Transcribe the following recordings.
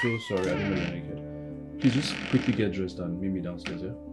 So sorry. I didn't you're naked. Please just quickly get dressed and meet me downstairs, yeah?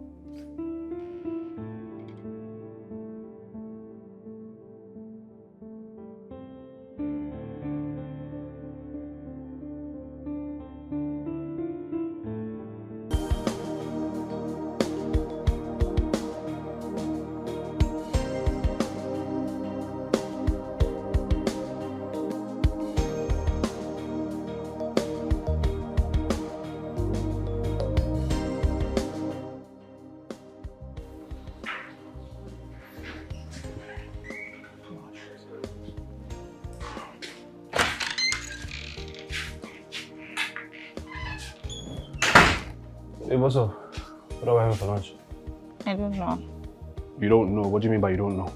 What do you mean by you don't know?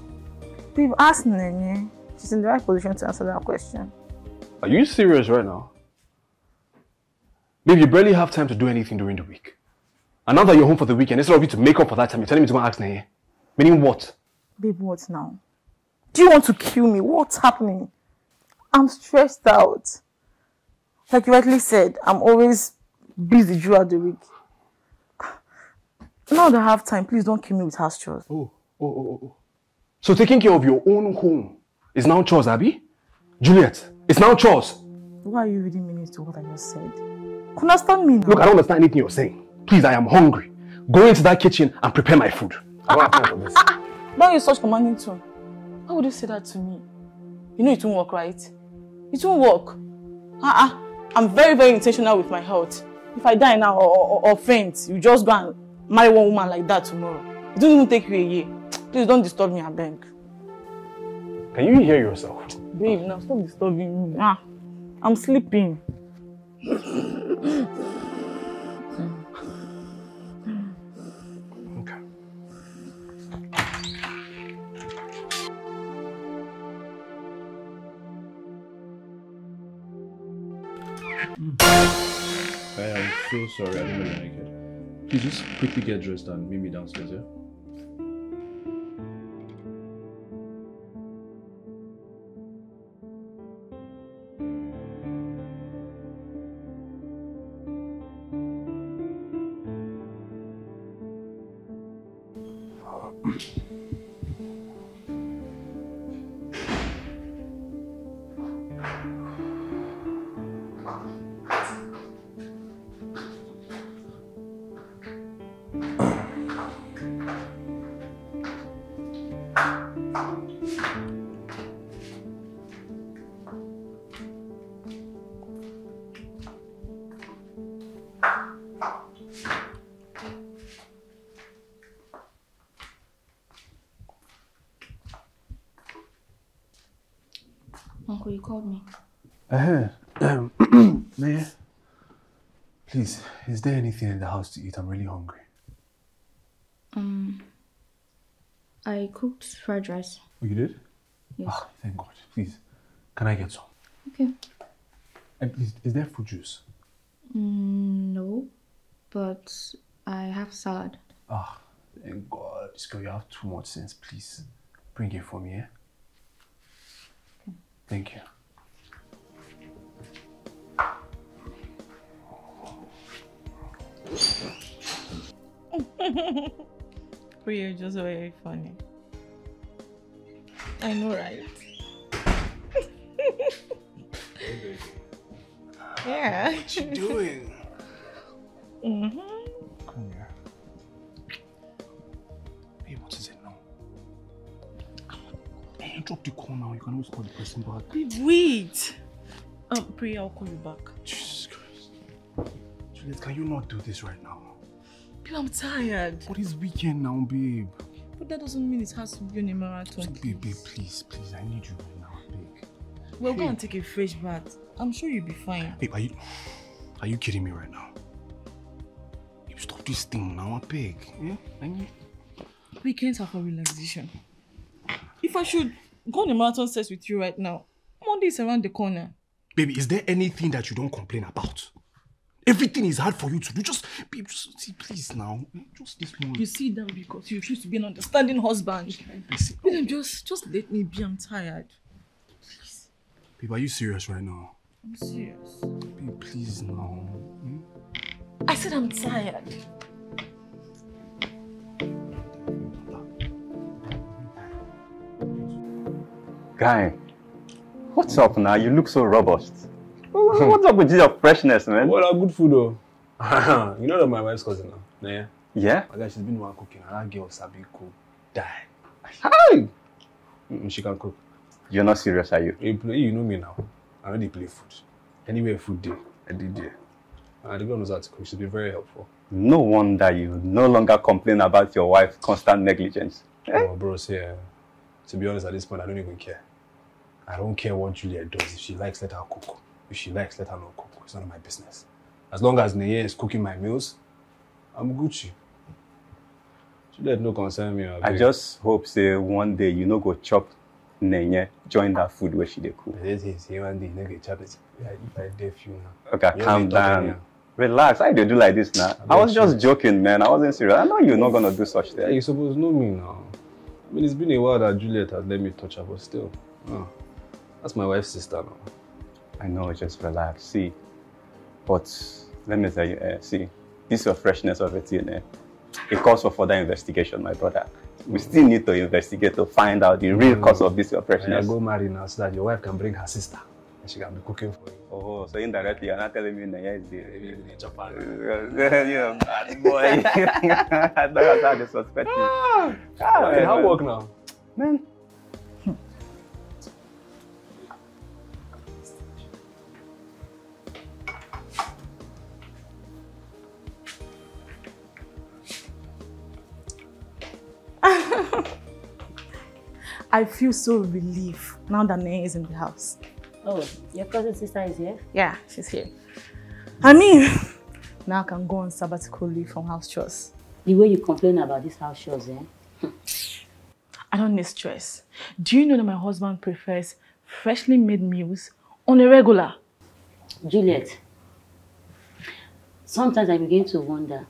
We've asked Nene. She's in the right position to answer that question. Are you serious right now? Babe, you barely have time to do anything during the week. And now that you're home for the weekend, instead of you to make up for that time, you're telling me to go and ask Nene. Meaning what? Babe, what now? Do you want to kill me? What's happening? I'm stressed out. Like you rightly said, I'm always busy throughout the week. Now that I have time, please don't kill me with house chores. Oh, Oh, oh, oh, oh. So taking care of your own home is now chores, Abby? Juliet, it's now chores. Why are you reading meaning to what I just said? Can understand me now. Look, I don't understand anything you're saying. Please, I am hungry. Go into that kitchen and prepare my food. I don't have time for this. Why are you such commanding tone? Why would you say that to me? You know it won't work, right? It won't work. Uh-uh. I'm very, very intentional with my health. If I die now or, or, or faint, you just go and marry one woman like that tomorrow. It doesn't even take you a year. Please don't disturb me, I beg. Can you hear yourself? Babe, now stop disturbing me. Ah, I'm sleeping. Okay. I am so sorry. I didn't know you're naked. Please just quickly get dressed and meet me downstairs, yeah? Is there anything in the house to eat? I'm really hungry. Um, I cooked fried rice. Oh, you did? Yes. Ah, thank God. Please, can I get some? Okay. And please, is there fruit juice? Mm, no, but I have salad. Ah, thank God. This girl, you have too much sense. Please, bring it for me, eh? Thank you. You're just very funny. I know, right? yeah. What you doing? Mm-hmm. Come here. Babe, what is it now? Hey, drop the call now. You can always call the person back. Wait. Um, pray I'll call you back. Can you not do this right now? Babe, I'm tired. What is weekend now, babe? But that doesn't mean it has to be on a marathon. Babe, babe, please, please, I need you right now, babe. We'll go and take a fresh bath. I'm sure you'll be fine. Babe, are you, are you kidding me right now? Babe, stop this thing now, eh? I beg. Yeah? I need... Weekends are for relaxation. If I should go on a marathon set with you right now, Monday is around the corner. Baby, is there anything that you don't complain about? Everything is hard for you to do. Just, babe, just see, please now. Just this moment. You see that because you refuse to be an understanding husband. Listen. Babe, just, just let me be. I'm tired. Please. Babe, are you serious right now? I'm serious. Babe, please now. Hmm? I said I'm tired. Guy, what's up now? You look so robust. What's up with your freshness, man? Well, uh, good food though. you know that my wife's cousin now. Yeah. Yeah? My guy, she's been one cooking, and that girl Sabi cook. Die. Hi. Mm, she can cook. You're not serious, are you? You play, you know me now. I already play food. Anywhere food day, I did there. And the girl knows how to cook. She's been very helpful. No wonder you no longer complain about your wife's constant negligence. Oh, bro, say, uh, to be honest, at this point, I don't even care. I don't care what Juliet does. If she likes, let her cook. If she likes, let her not cook. It's none of my business. As long as Neye is cooking my meals, I'm Gucci. She let no concern me. I just hope say one day you no go chop Nenye join that food where she dey cook. This is one day, nigga, chop it. Yeah, If I you now. Okay, You calm down. Relax. How you do like this now? I was just joking, man. I wasn't serious. I know you're not gonna do such Yeah, thing. you supposed to know me now. I mean, it's been a while that Juliet has let me touch her, but still. Oh, that's my wife's sister now. I know, just relax. See, but let me tell you, eh, see, this your freshness of it, you know, it calls for further investigation, my brother. We still need to investigate to find out the real cause of this your I freshness. go marry now so that your wife can bring her sister and she can be cooking for you. Oh, so indirectly, you're not telling me Nenya is the. you know, bad boy. I don't how to suspect you. Ah, man, how work now? Man. I feel so relieved now that Nene is in the house. Oh, your cousin sister is here? Yeah, she's here. I mean, now I can go on sabbatical leave from house chores. The way you complain about this house chores, eh? I don't need stress. Do you know that my husband prefers freshly made meals on a regular? Juliet, sometimes I begin to wonder.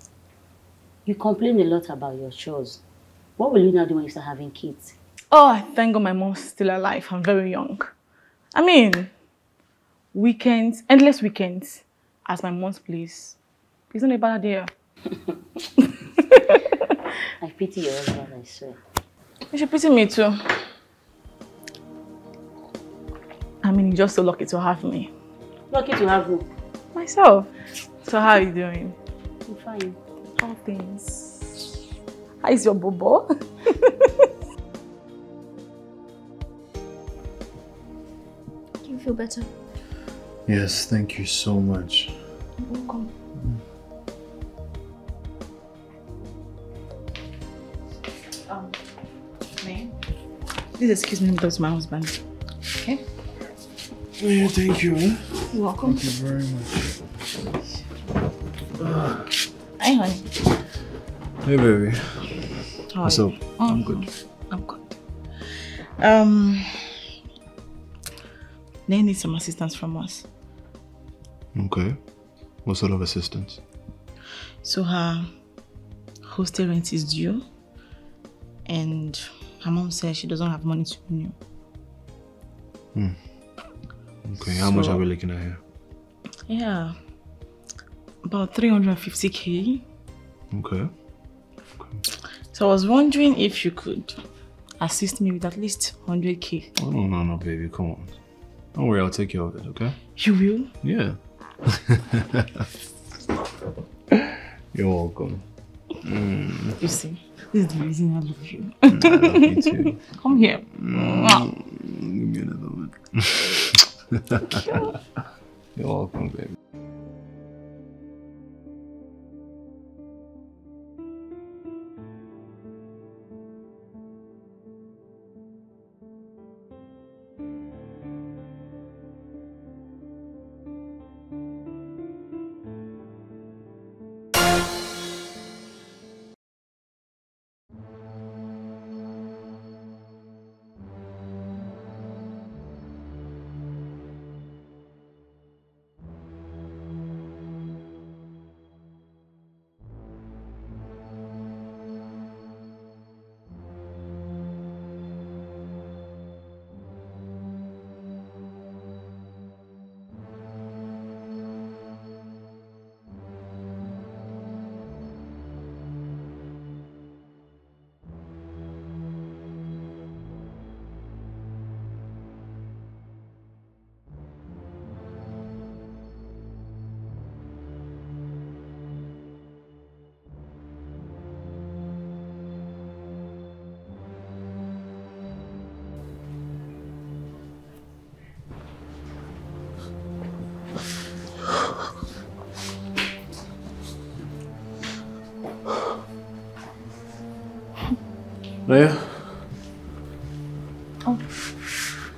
You complain a lot about your chores. What will you now do when you start having kids? Oh, I thank God my mom's still alive. I'm very young. I mean, weekends, endless weekends, as my mom's place. It's not a bad idea. I pity your husband, I swear. You should pity me too. I mean, you're just so lucky to have me. Lucky to have you. Myself. So how are you doing? I'm fine. All things. How is your bobo? feel better? Yes, thank you so much. Welcome. Um, ma'am. Please excuse me because my husband. Okay? Yeah, thank you. eh? You're welcome. Thank you very much. Hi, honey. Hey, baby. How What's are up? you? I'm Oh, good. I'm good. Um, they need some assistance from us. Okay. What sort of assistance? So her hostel rent is due, and her mom says she doesn't have money to renew. Hmm. Okay, how much are we looking at here? Yeah, about 350k. Okay. Okay. So I was wondering if you could assist me with at least 100k. Oh, no, no, no, baby, come on. Oh, Don't worry, I'll take care of it, okay? You will? Yeah. You're welcome. Mm. You see, this is the reason I love you. Mm, I love you too. Come here. Mm, Mwah. Give me another one. You're welcome, baby. Naya? Oh.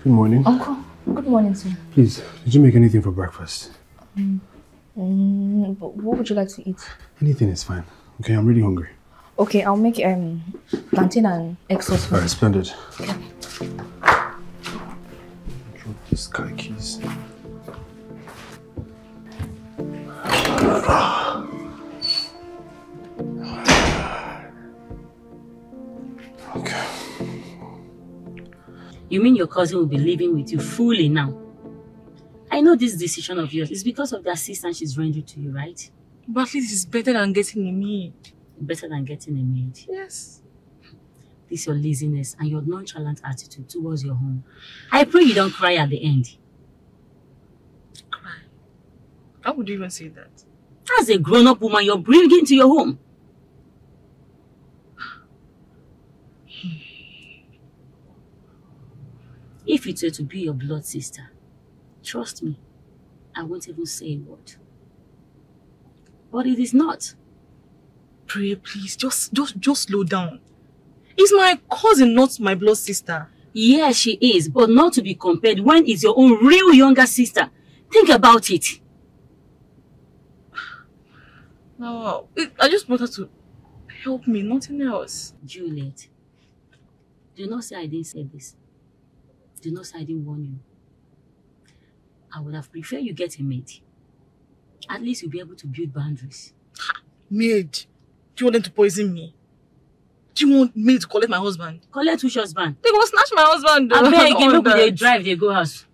Good morning. Uncle, good morning, sir. Please, did you make anything for breakfast? Mm, but what would you like to eat? Anything is fine. Okay, I'm really hungry. Okay, I'll make um plantain and egg sauce for Alright, splendid. Drop Mean your cousin will be living with you fully now? I know this decision of yours is because of the assistance she's rendered to you, right? But at least it's better than getting a maid. Better than getting a maid. Yes. This your laziness and your nonchalant attitude towards your home. I pray you don't cry at the end. Cry. How would you even say that? As a grown-up woman, you're bringing to your home. If it were to be your blood sister, trust me, I won't even say a word. But it is not. Pray, please, just, just, just slow down. It's my cousin, not my blood sister. Yes, she is, but not to be compared when it's your own real younger sister. Think about it. No, it, I just want her to help me, nothing else. Juliet, do not say I didn't say this. Do not say I didn't warn you. I would have preferred you get a maid. At least you'll be able to build boundaries. Maid, do you want them to poison me? Do you want me to collect my husband? Collect which husband? They gonna snatch my husband. I beg All you, look that. they drive, they go house.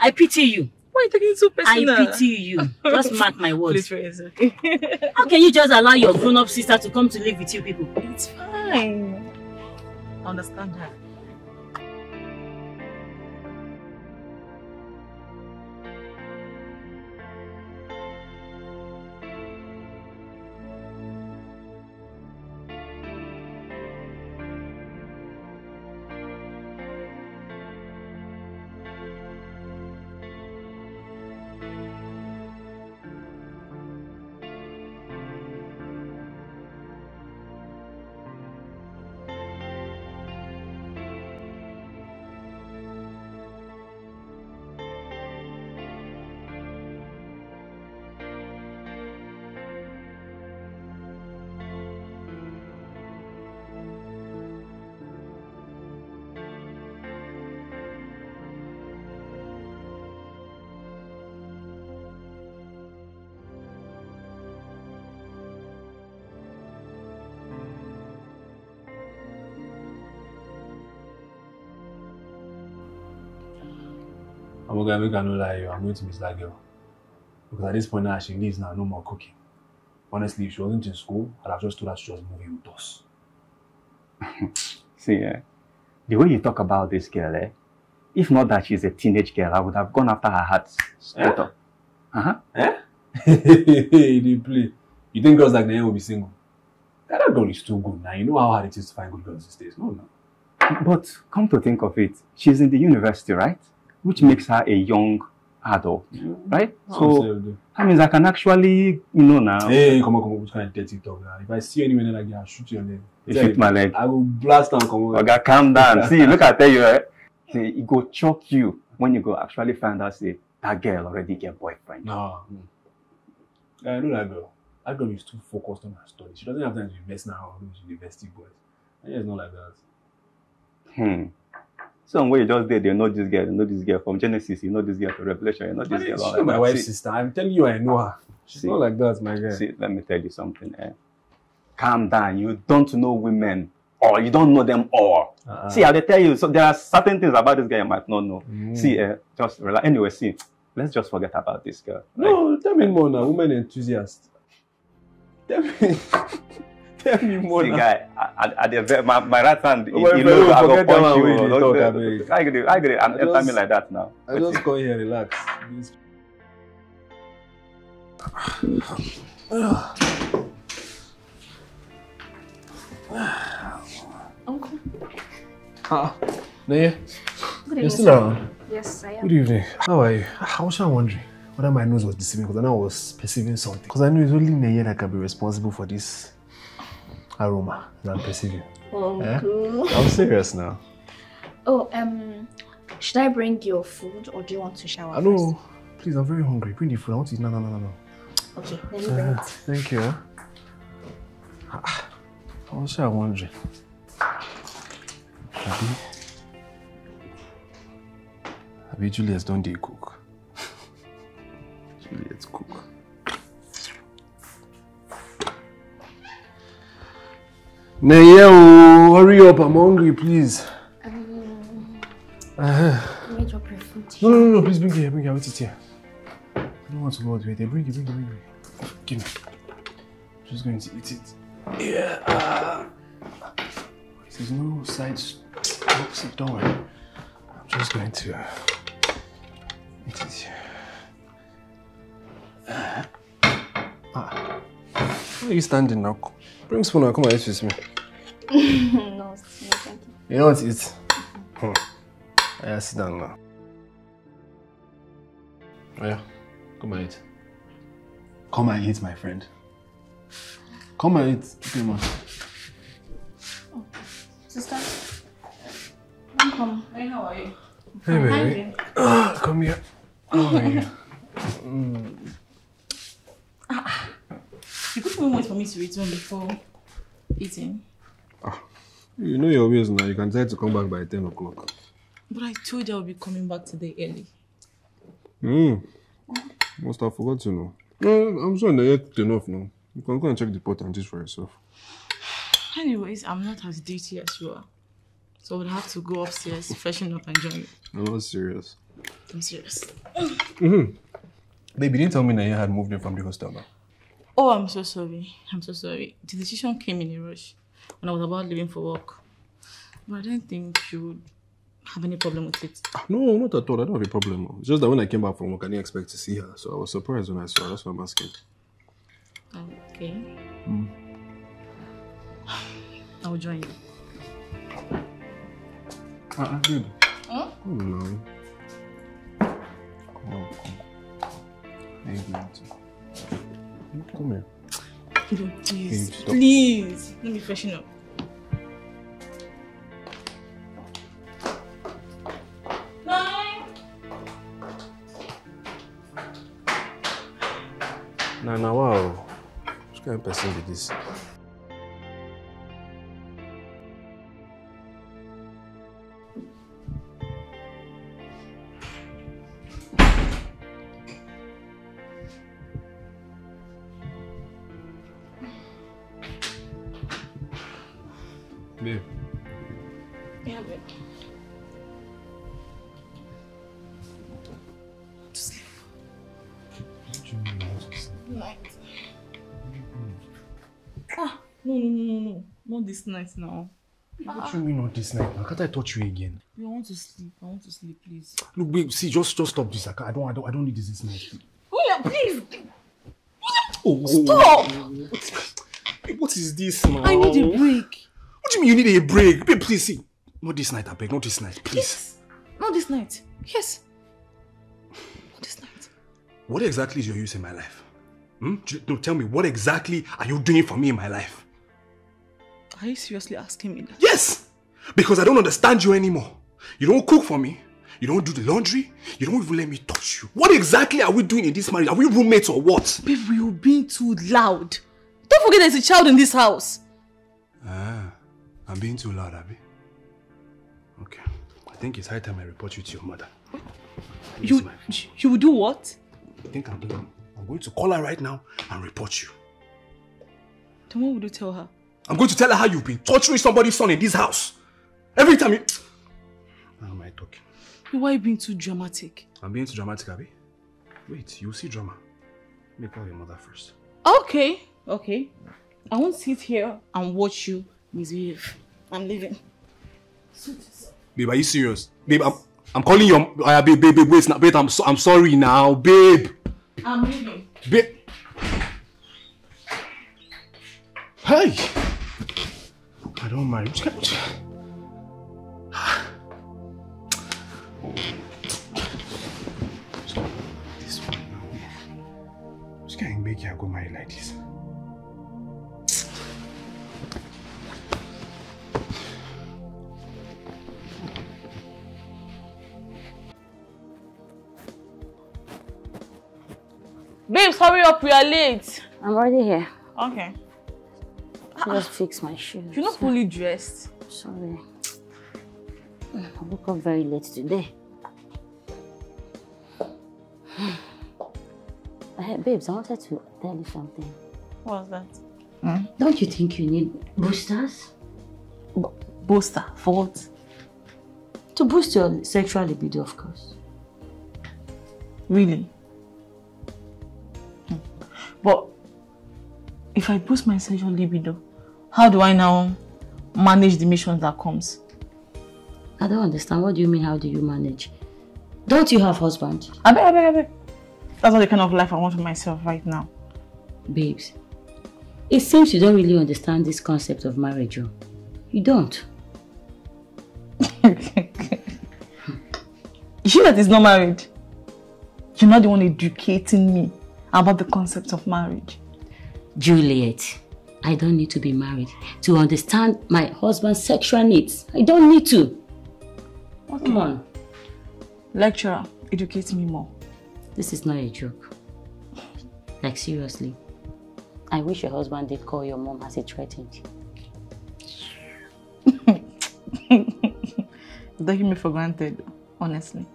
I pity you. Why are you taking it so personal? I pity you. Just mark my words. it's okay. How can you just allow your grown-up sister to come to live with you people? it's fine. I understand her. I'm gonna make I no lie. I'm going to miss that girl. Because at this point now she leaves now, no more cooking. Honestly, if she wasn't in school, I'd have just told her to just move in with us. See, eh, the way you talk about this girl, eh, if not that she's a teenage girl, I would have gone after her heart straight Eh? up. Uh-huh. hey, they play. You think girls like Nayan will be single? That girl is too good now. You know how hard it is to find good girls these days. No, no. But come to think of it, she's in the university, right? Which makes her a young adult, right? So that means I can actually, you know now, hey, come on, come on, which kind of dirty talk now? If I see anyone like that, I'll shoot you on the you shoot my leg. I will blast and come on. Oga, calm down. See, look, I tell you, eh, see, it go choke you when you go actually find out, say, that girl already get boyfriend. No. I know that girl. That girl is too focused on her studies. She doesn't have time to be messing around with those university boys. And it's not like that. Hmm. So when you just did, you know this girl, you know this girl from Genesis, you know this girl from Revelation, you know this girl. She's my wife's sister. I'm telling you, I know her. She's See. not like that, my girl. See, let me tell you something. Eh? Calm down. You don't know women, or you don't know them all. Uh-uh. See, I will tell you. So there are certain things about this girl you might not know. Mm. See, eh, just relax. Anyway, see, let's just forget about this girl. right? No, tell me more now. Woman enthusiast. Tell me. tell me more See, now. guy, at, at the ve- my, my right hand, you, my you know, I go forget that punch you. wey you dey Don't- talk, don't- abeg. I get it, I get it, and I enter me like that now. I just come here, relax. This- Uncle, Ah, Naya, good you're evening. still sir. around. Yes, I am. Good evening. How are you? I was just wondering whether my nose was deceiving because I know I was perceiving something. Because I know it's only Naya that can be responsible for this aroma than perceiving. Uncle. I'm serious now. Oh, um, should I bring your food or do you want to shower I know. Please, I'm very hungry. Bring the food. I want to eat. No, no, no, no, no. Okay, let me bring Uh, it. thank you. Ah, I was wondering. Abi, Abi Julius don't dey cook. Julius cook. Neye, oh, hurry up! I'm hungry, please. Uh, me drop your food. no, no, no, please bring it here, bring it here. Wait it here. I don't want to go out with it. Bring it, bring it, bring it. Give me. I'm just going to eat it. Yeah. Uh, there's no sides. Opposite, don't worry. I'm just going to uh, eat it here. Uh, ah. Why are you standing now? Bring spoon come and eat with me. No, no, thank you. You know what it is? eat? Hmm. Yeah, sit down now. Oh yeah, come and eat. Come and eat, my friend. Come and eat, Pima. Sister, don't come. Hey, how are you? Hey, baby. Ah, come here. How are you? You couldn't even wait for me to return before eating. You know your ways now. You can try to come back by 10 o'clock. But I told you I would be coming back today early. Hmm. Must have forgot to know. No, I'm sure they ate enough now. You can go and check the pot and dish for yourself. Anyways, I'm not as dirty as you are. So I would have to go upstairs, freshen up and join you. I'm not serious. I'm serious. Hmm. Baby, didn't tell me that you had moved in from the hostel now. Oh, I'm so sorry. I'm so sorry. The decision came in a rush when I was about leaving for work. But I didn't think you would have any problem with it. Ah, no, not at all. I don't have a problem. It's just that when I came back from work, I didn't expect to see her. So I was surprised when I saw her. That's why I'm asking. Okay. Hmm. I will join you. Ah, ah dude. Come on. Come on, come. How you? Come here. Please. Please. Let me freshen up. Nine. Nah, nah, wow. Which kind of person be this? No, no, no, no, no. Not this night now. What do you mean not this night? now? Can't I touch you again? I want to sleep. I want to sleep, please. Look, babe, see, just just stop this. I, can't, I don't, I don't, I don't need this this night. William, please. Oh, Stop. Babe, what is this now? I need a break. What do you mean you need a break? Babe, please see. Not this night, I beg. Not this night, please. Yes. Not this night. Yes. Not this night. What exactly is your use in my life? Hmm? No, tell me, what exactly are you doing for me in my life? Are you seriously asking me that? Yes! Because I don't understand you anymore. You don't cook for me. You don't do the laundry. You don't even let me touch you. What exactly are we doing in this marriage? Are we roommates or what? Babe, you're being too loud. Don't forget there's a child in this house. Ah, I'm being too loud, Abby. Okay. I think it's high time I report you to your mother. You, you will do what? I think I'm doing. I'm going to call her right now and report you. Then what would you tell her? I'm going to tell her how you've been torturing somebody's son in this house. Every time you. How am I talking? Why are you being too dramatic? I'm being too dramatic, Abby. Wait, you'll see drama. Let me call your mother first. Okay, okay. I won't sit here and watch you misbehave. I'm leaving. Babe, are you serious? Babe, I'm, I'm calling your. Uh, babe, babe, babe, wait, now, babe, I'm, so, I'm sorry now, babe. I'm leaving. Babe. Hey! Kind of make you go marry like this? Babes, hurry up, we are late. I'm already here. Okay. Just fix my shoes. You're not fully dressed. Sorry. I woke up very late today. Hey, babes, I wanted to tell you something. What's that? Don't you think you need boosters? Booster. For what? To boost your sexual libido, of course. Really? Hmm. But if I boost my sexual libido, how do I now manage the mission that comes? I don't understand. What do you mean, how do you manage? Don't you have husband? I beg, I I. That's not the kind of life I want for myself right now. Babes, it seems you don't really understand this concept of marriage. oh. You don't. You that he's not married? You're not the one educating me about the concept of marriage. Juliet, I don't need to be married to understand my husband's sexual needs. I don't need to. Come on. Lecturer, educate me more. This is not a joke. Like, seriously. I wish your husband did call your mom as he threatened. Don't take me for granted, honestly.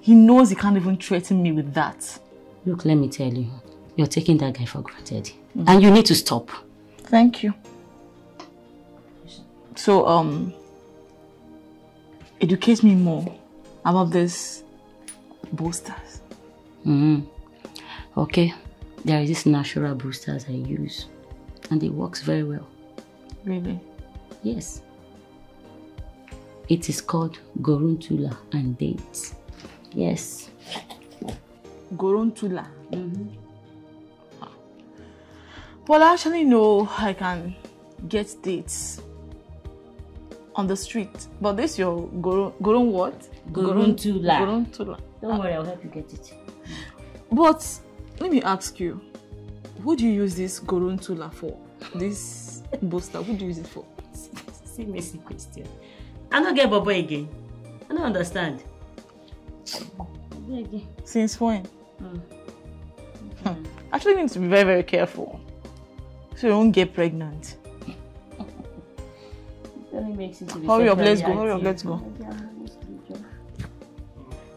He knows he can't even threaten me with that. Look, let me tell you, you're taking that guy for granted. And you need to stop. Thank you. So, um, educate me more about this boosters. Mhm. Okay, there is this natural boosters I use, and it works very well. Really? Yes. It is called Gorontula and dates. Yes. Gorontula. Well, I actually know I can get dates on the street. But this your Goron, Goron what? Gorontula. Gorontula. Don't worry, I'll help you get it. But let me ask you, who do you use this Gorontula for? This booster, who do you use it for? See, messy question. I don't get Bobo again. I don't understand. Since when? Hmm. Actually, you need to be very, very careful. So you won't get pregnant. That makes it to be Hurry up, let's go, hurry up, let's go.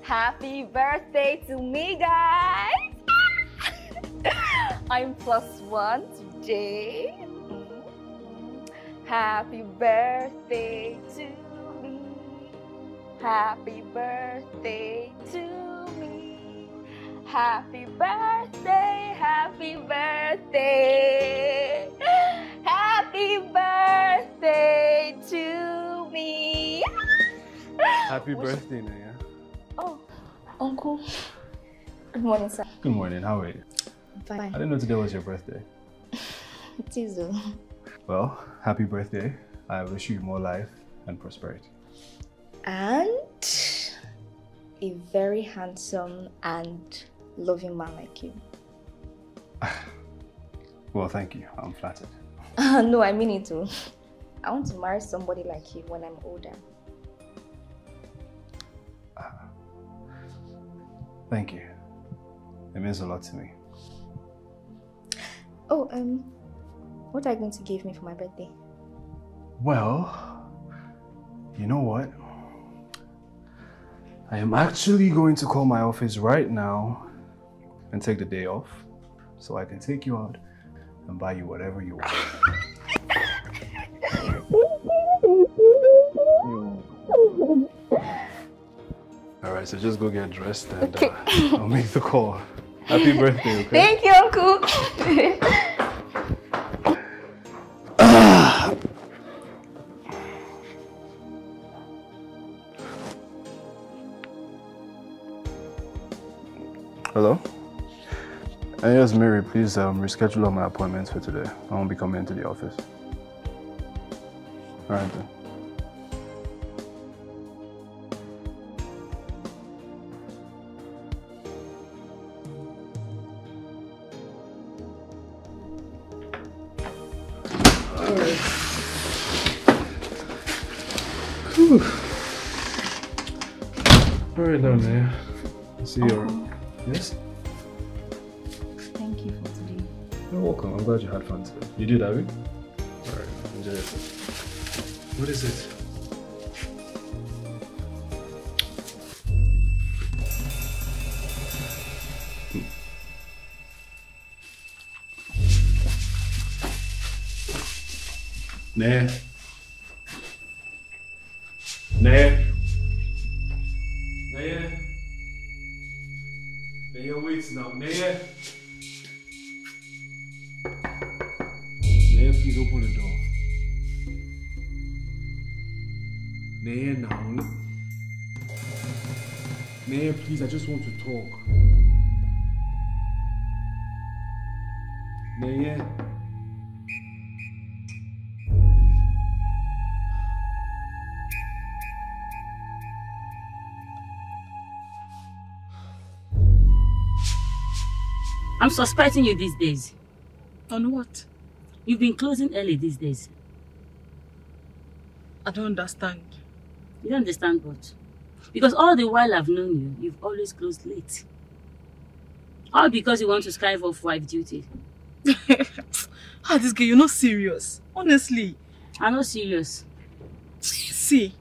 Happy birthday to me, guys! I'm plus one today. Mm-hmm. Happy birthday to me. Happy birthday to me. Happy birthday, happy birthday. Happy birthday to me. Happy birthday, Naya. Oh, Uncle. Good morning, sir. Good morning. How are you? Fine. I didn't know today was your birthday. It is. Well, happy birthday. I wish you more life and prosperity. And a very handsome and loving man like you. Well, thank you. I'm flattered. no, I mean it too. I want to marry somebody like you when I'm older. Thank you. It means a lot to me. Oh, um, what are you going to give me for my birthday? Well, you know what? I am actually going to call my office right now and take the day off so I can take you out and buy you whatever you want. All right, so just go get dressed and uh, I'll make the call. Happy birthday, okay? Thank you, Uncle. yes, Mary, please um, reschedule all my appointments for today. I won't be coming into the office. All right, then. You did, have you? I'm suspecting you these days. On what? You've been closing early these days. I don't understand. You don't understand what? Because all the while I've known you, you've always closed late. All because you want to skive off wife duty. ah, this girl, you're not serious. Honestly. I'm not serious. See,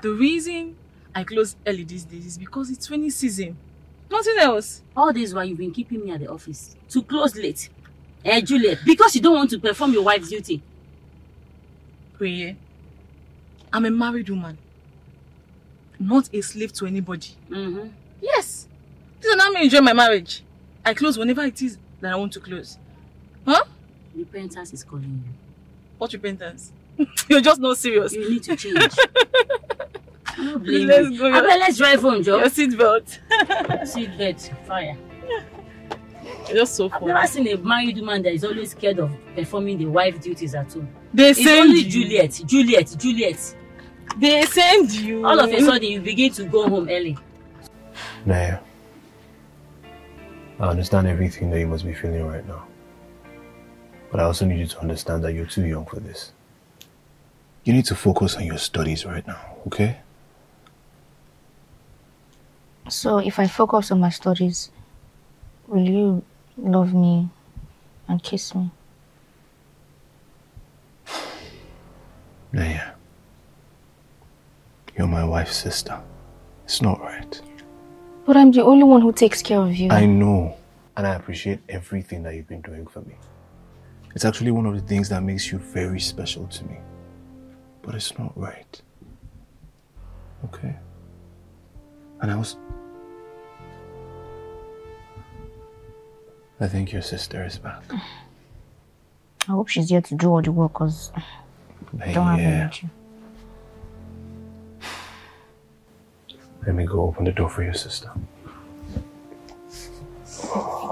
the reason I close early these days is because it's rainy season. Nothing else. All this while you've been keeping me at the office to close late. Eh, Juliet, because you don't want to perform your wife's duty. Prayer. I'm a married woman. Not a slave to anybody. Mm-hmm. Yes. This is how me enjoy my marriage. I close whenever it is that I want to close. Huh? Repentance is calling you. What repentance? You're just not serious. You need to change. I blame Let's you. go. Ah, Abel, let's drive home, Joe. Your seatbelt. Seatbelt, fire. You're just so I've never seen a married woman that is always scared of performing the wife duties at home. They It's send only you. Juliet, Juliet, Juliet. They send you. All of a sudden, you begin to go home early. Naya, I understand everything that you must be feeling right now. But I also need you to understand that you're too young for this. You need to focus on your studies right now, okay? So if I focus on my studies, will you love me and kiss me? Naya, you're my wife's sister. It's not right. But I'm the only one who takes care of you. I know, and I appreciate everything that you've been doing for me. It's actually one of the things that makes you very special to me. But it's not right. Okay? And I was. I think your sister is back. I hope she's here to do all the work because I don't have energy. Let me go open the door for your sister. Hey,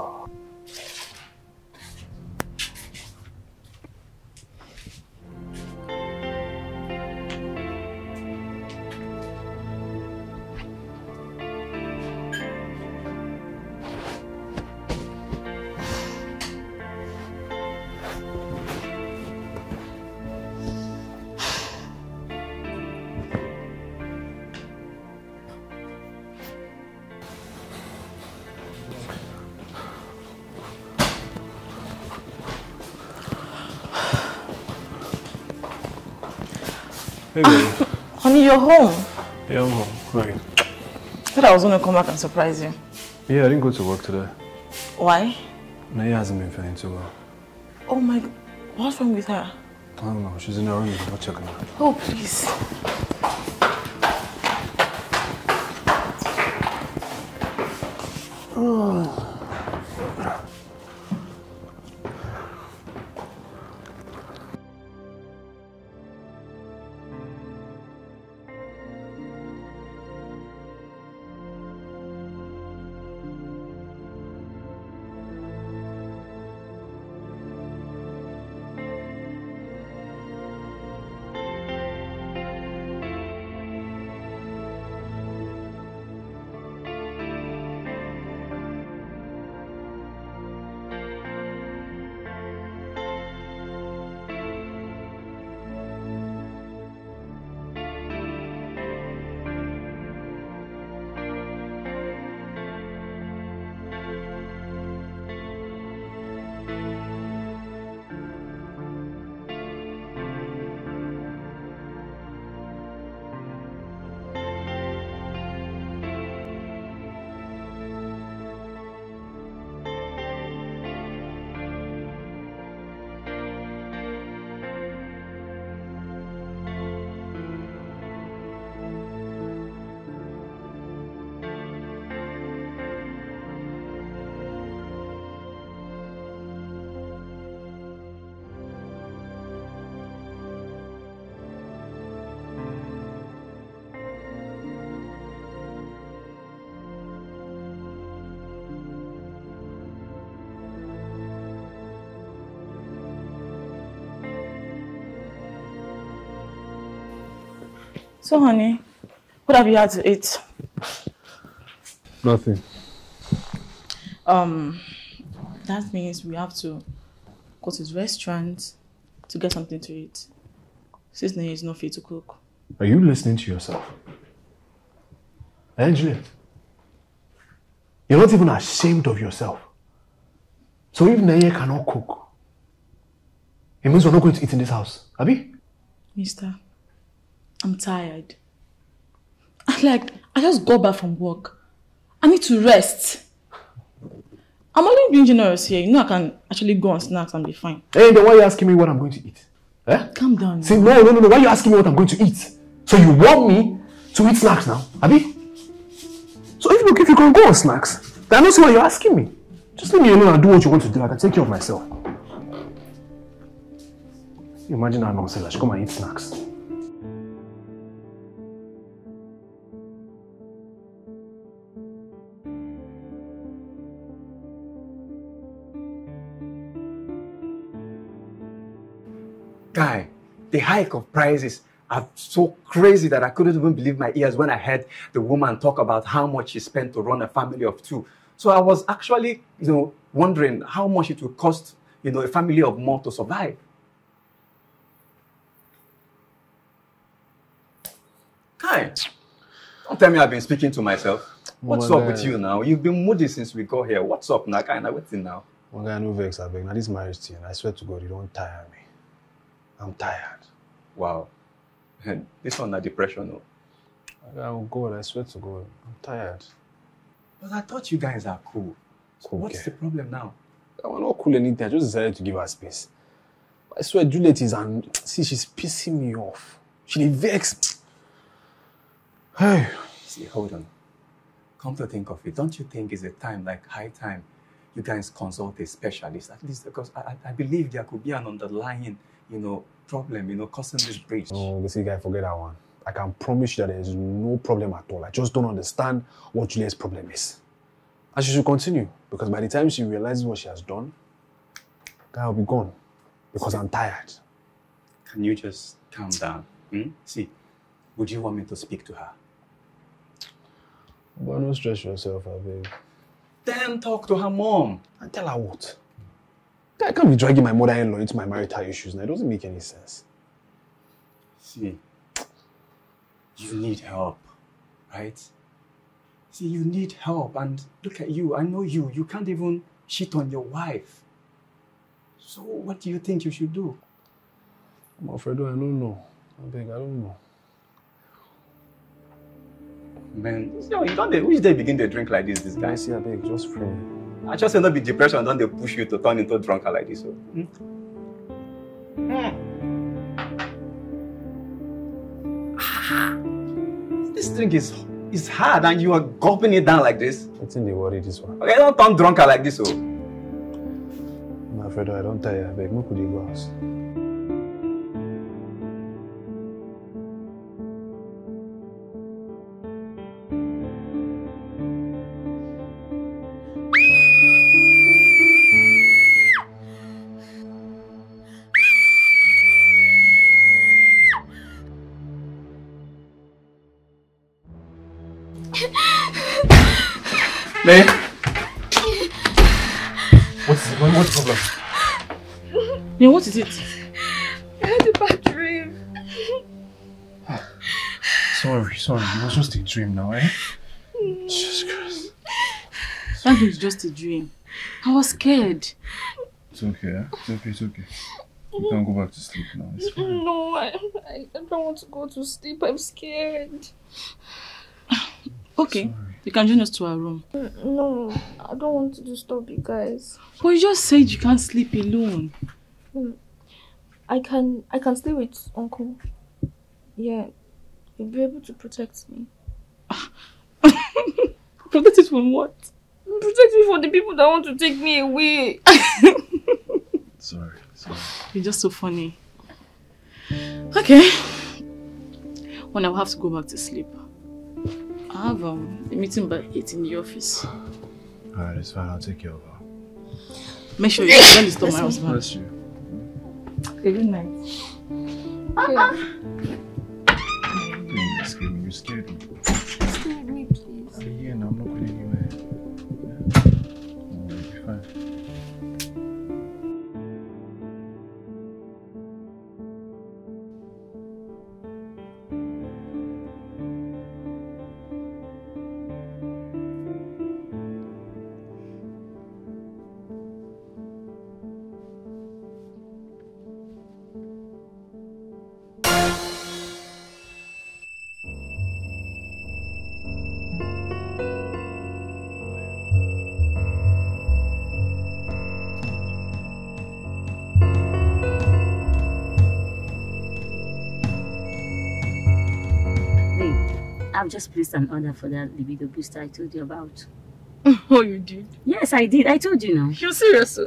you're home. Yeah, I'm home. Right. I thought I was going to come back and surprise you. Yeah, I didn't go to work today. Why? Naya hasn't been feeling too well. Oh my... What's wrong with her? I don't know. She's in her room. I'll check her out. Oh, please. Oh. So, honey, what have you had to eat? Nothing. Um, that means we have to go to the restaurant to get something to eat. Since is not fit to cook. Are you listening to yourself? Juliet? You're not even ashamed of yourself. So if Neye cannot cook, it means we're not going to eat in this house, Abi? Mister, I'm tired. I like, I just got back from work. I need to rest. I'm only being generous here. You know I can actually go on snacks and be fine. Hey, then why are you asking me what I'm going to eat? Eh? Calm down. See, no, no, no, no. Why are you asking me what I'm going to eat? So you want me to eat snacks now, Abi? So if look, if you can go on snacks, then I don't see why you're asking me. Just leave me alone and do what you want to do. I can take care of myself. You imagine that nonsense. I should come and eat snacks. Guy, the hike of prices are so crazy that I couldn't even believe my ears when I heard the woman talk about how much she spent to run a family of two. So I was actually, you know, wondering how much it would cost, you know, a family of more to survive. Guy, don't tell me I've been speaking to myself. What's my up with you now? You've been moody since we got here. What's up now? Guy, now what's in now? One guy no vex abeg. Now this marriage thing, I swear to God, you don't tire me. I'm tired. Wow. This one, a depression. No? Oh God, I swear to God, I'm tired. But I thought you guys are cool. So Cool, what's the problem now? I was not cool anything. I just decided to give her space. I swear, Juliet is and see, she's pissing me off. She dey vex. Hey, See, hold on. Come to think of it, don't you think it's a time, like high time, you guys consult a specialist? At least because I, I- I believe there could be an underlying, you know, problem, you know, causing this breach. oh, this guy, forget that one. I can promise you that there is no problem at all. I just don't understand what Juliet's problem is. And she should continue because by the time she realizes what she has done, guy will be gone because I'm tired. Can you just calm down? Hmm? See, would you want me to speak to her? But don't stress yourself, babe. Then talk to her mom. And tell her what? I can't be dragging my mother-in-law into my marital issues now. It doesn't make any sense. See, you need help, right? See, you need help, and look at you. I know you. You can't even cheat on your wife. So, what do you think you should do? Alfredo, I don't know. I beg, I don't know. Man, you, know, you don't. Which day begin to drink like this, this guy? See, I beg, just free. I just say not be depression. Don't they push you to turn into a drunker like this? So. Hmm? Ah, This drink is is hard, and you are gulping it down like this. What's in the worry this one? Okay, don't turn drunker like this, oh. Alfredo, I don't tire. I beg, make we dey go house. Man, What's what, what's the problem? Yeah, what is it? I had a bad dream. Sorry, sorry. It was just a dream now, eh? Jesus Christ. That was just a dream. I was scared. It's okay, eh? It's okay, it's okay. You can go back to sleep now. It's fine. No, I, I, I don't want to go to sleep. I'm scared. Okay, Sorry. You can join us to our room. Mm, no, I don't want to disturb you guys. But you just said you can't sleep alone. Mm, I can I can stay with Uncle. Yeah, he'll be able to protect me. Protect it from what? Protect me from the people that want to take me away. Sorry, sorry. You're just so funny. Okay. When I will have to go back to sleep. I have um, a meeting by 8 in the office. Alright, it's fine. I'll take care of her. Make sure you don't disturb my husband. Bless you. Okay, good night. Okay. Please. You scared me. Stay I've just placed an order for that libido booster I told you about. Oh, you did? Yes, I did. I told you now. You're serious?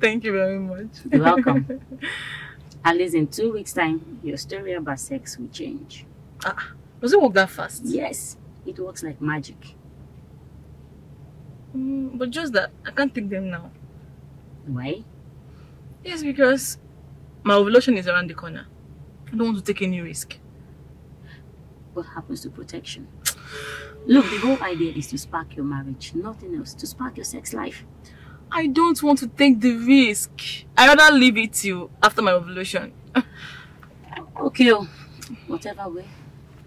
Thank you very much. You're welcome. At least in two weeks' time, your story about sex will change. Ah, Does it work that fast? Yes, it works like magic. Mm, but just that, I can't take them now. Why? Yes, because my ovulation is around the corner. I don't want to take any risk. What happens to protection? Look, the whole idea is to spark your marriage, nothing else. To spark your sex life. I don't want to take the risk. I rather leave it till after my ovulation. Okay, oh, whatever way.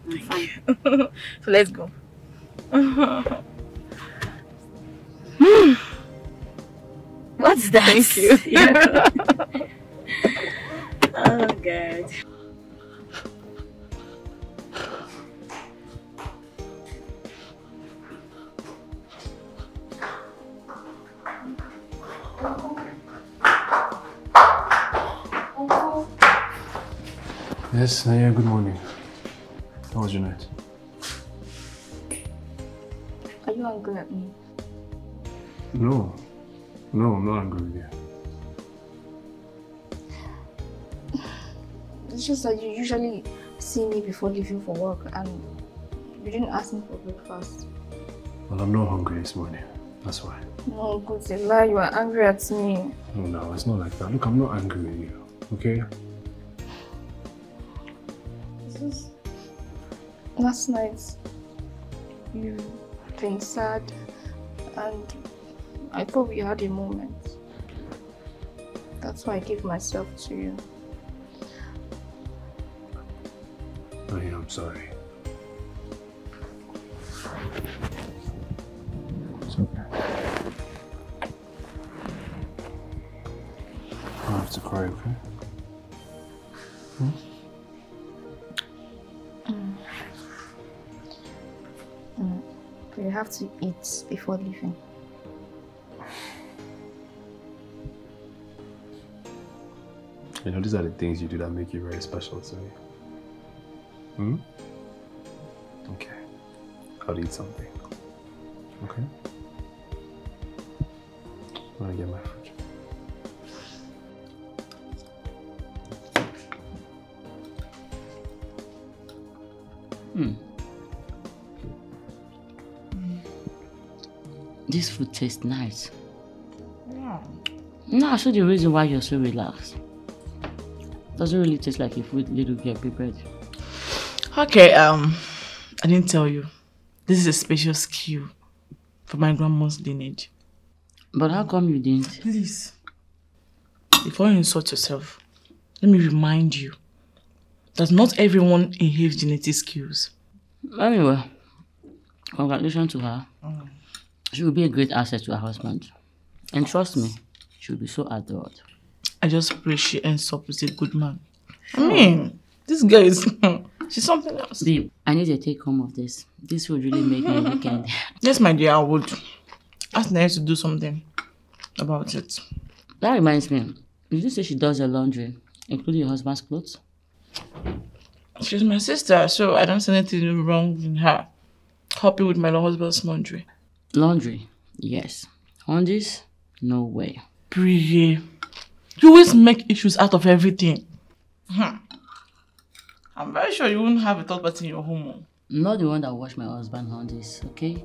I'm fine. so let's go. What's that? Thank you. Yeah. oh, God. Yes, Naya, good morning. How was your night? Are you angry at me? No. No, I'm not angry with you. It's just that you usually see me before leaving for work and you didn't ask me for breakfast. Well, I'm not hungry this morning. That's why. No, good. You are angry at me. No, no, it's not like that. Look, I'm not angry with you. Okay? This is... Last night, you've been sad and I thought we had a moment. That's why I gave myself to you. I'm sorry. Have to eat before leaving. You know, these are the things you do that make you very special to me. Hmm? Okay. I'll eat something. Okay? I'm gonna get my fridge. Hmm. This food tastes nice. Yeah. No, so the reason why you're so relaxed. Doesn't really taste like a food little girl prepared. Okay, um, I didn't tell you. This is a special skill for my grandma's lineage. But how come you didn't? Please. Before you insult yourself, let me remind you that not everyone inherits genetic skills. Anyway, congratulations to her. She will be a great asset to her husband. And trust me, she will be so adored. I just pray she ends up with a good man. I mean, this girl is she's something else. Babe, I need a take home of this. This would really make my weekend. Yes, my dear, I would ask Naya to do something about it. That reminds me, did you say she does your laundry, including your husband's clothes? She's my sister, so I don't see anything wrong in her helping with my husband's laundry. Laundry, yes. Undies, no way. Brie, you always make issues out of everything. Hmm. I'm very sure you wouldn't have a third person in your home. oh. I'm not the one that washed my husband's undies, okay?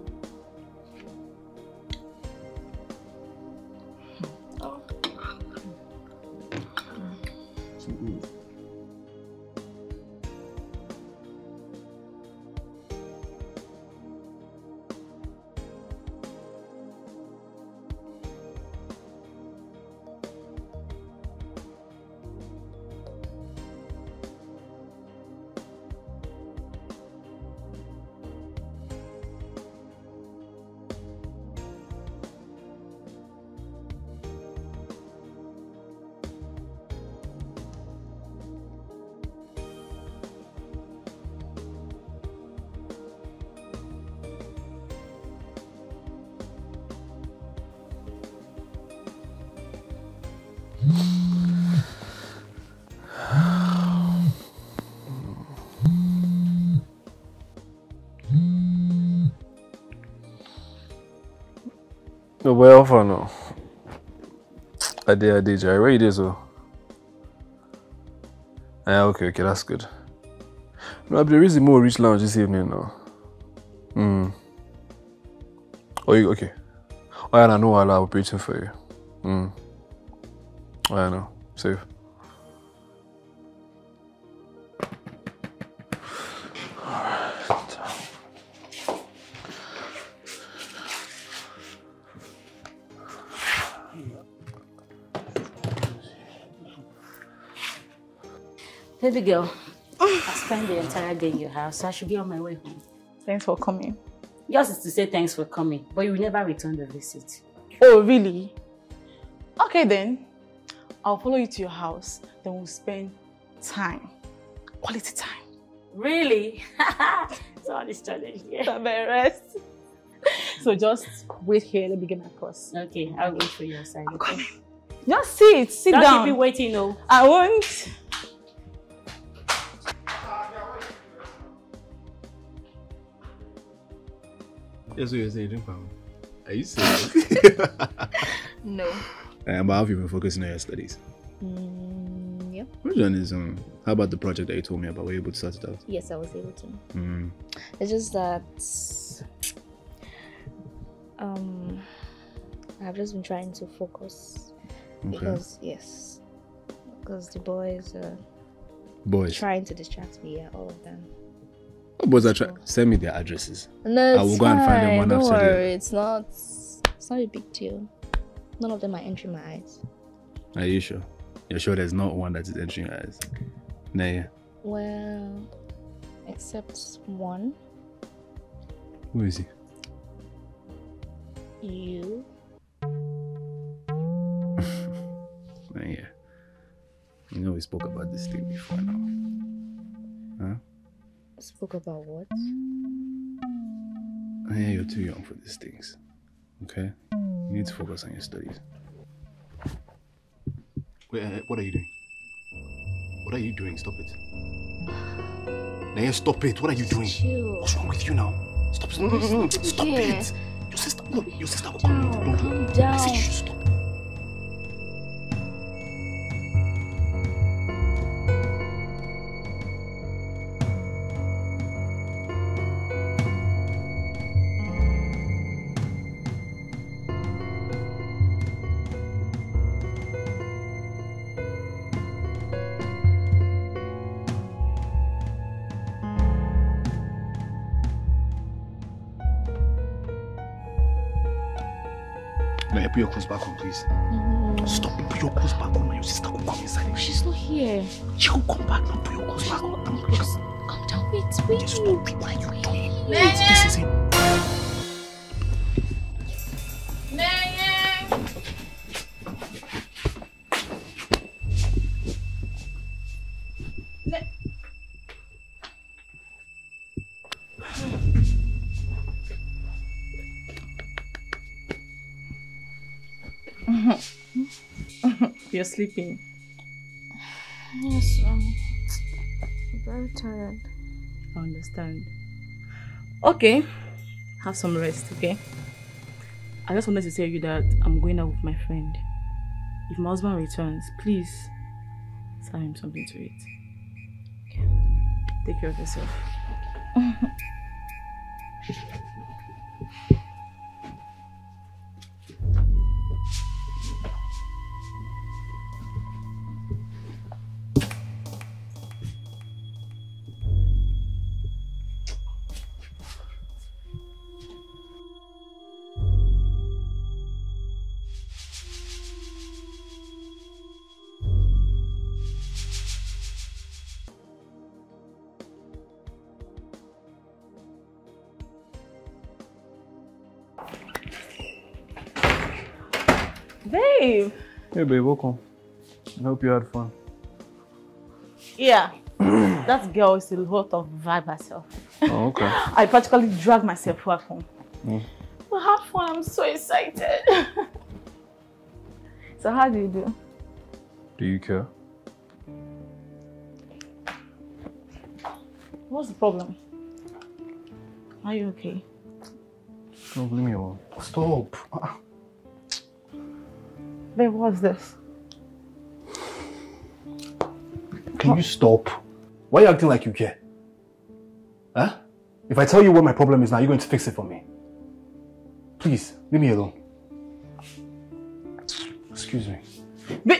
Far now? I did, I did. Where you did so? Yeah, okay, okay, that's good. No, there is a more rich lounge this evening now. Hmm. Oh, you, okay. Oh, yeah, I know I'll be waiting for you. Hmm. Oh, I know. Safe. Baby girl, I spent the entire day in your house, so I should be on my way home. Thanks for coming. Yours is to say thanks for coming, but you will never return the visit. Oh, really? Okay then. I'll follow you to your house. Then we'll spend time. Quality time. Really? so on this challenge, yeah. rest. So just wait here. Let me get my purse. Okay, I'll wait for you outside. Okay? Just sit. Sit Don't down. keep me waiting, no. I won't. That's what you're saying, drink palm. Are you serious? No. um, but have you been focusing on your studies? Mm, yep. Which one is um? How about the project that you told me about? Were you able to sort it out? Yes, I was able to. Mm. It's just that um I've just been trying to focus Okay. because yes, because the boys are Boys. trying to distract me. Yeah, all of them. Oh, boys are trying. Send me their addresses. No, I will go and find them fine, one Don't after the worry, it's not. It's not a big deal. None of them are entering my eyes. Are you sure? You're sure there's not one that is entering your eyes? Nah, yeah. Well, except one. Who is he? You. Nah, yeah. You know we spoke about this thing before now. Huh? Spoke about what? Ah, Yeah, you're too young for these things. Okay? You need to focus on your studies. Wait, uh, what are you doing? What are you doing? Stop it. Naya, stop it. What are you doing? Chill. What's wrong with you now? Stop, stop, stop, stop Yeah. it. Your sister, look, your sister will come in. Don't Calm do I said you should stop. Back on, please. Mm-hmm. Stop. Put your clothes back on. Your sister will come inside. She's not here. She will come back now. Put your clothes back on. I'm just... Calm down. Wait, wait. Just stop it. What are you doing? Naya. You're sleeping. Yes, um, I'm very tired. I understand. Okay. Have some rest, okay? I just wanted to tell you that I'm going out with my friend. If my husband returns, please serve him something to eat. Okay. Take care of yourself. Hey, babe, welcome. I hope you had fun. Yeah. that girl is a lot of vibe herself. Oh, okay. I practically dragged myself back home. Mm. We had fun. I'm so excited. so how do you do? Do you care? What's the problem? Are you okay? Don't leave me alone. Stop. Ah, was this? Can you stop? Why are you acting like you care? Huh? If I tell you what my problem is now, you're going to fix it for me. Please, leave me alone. Excuse me. Babe!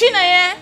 Chineye! Nenye!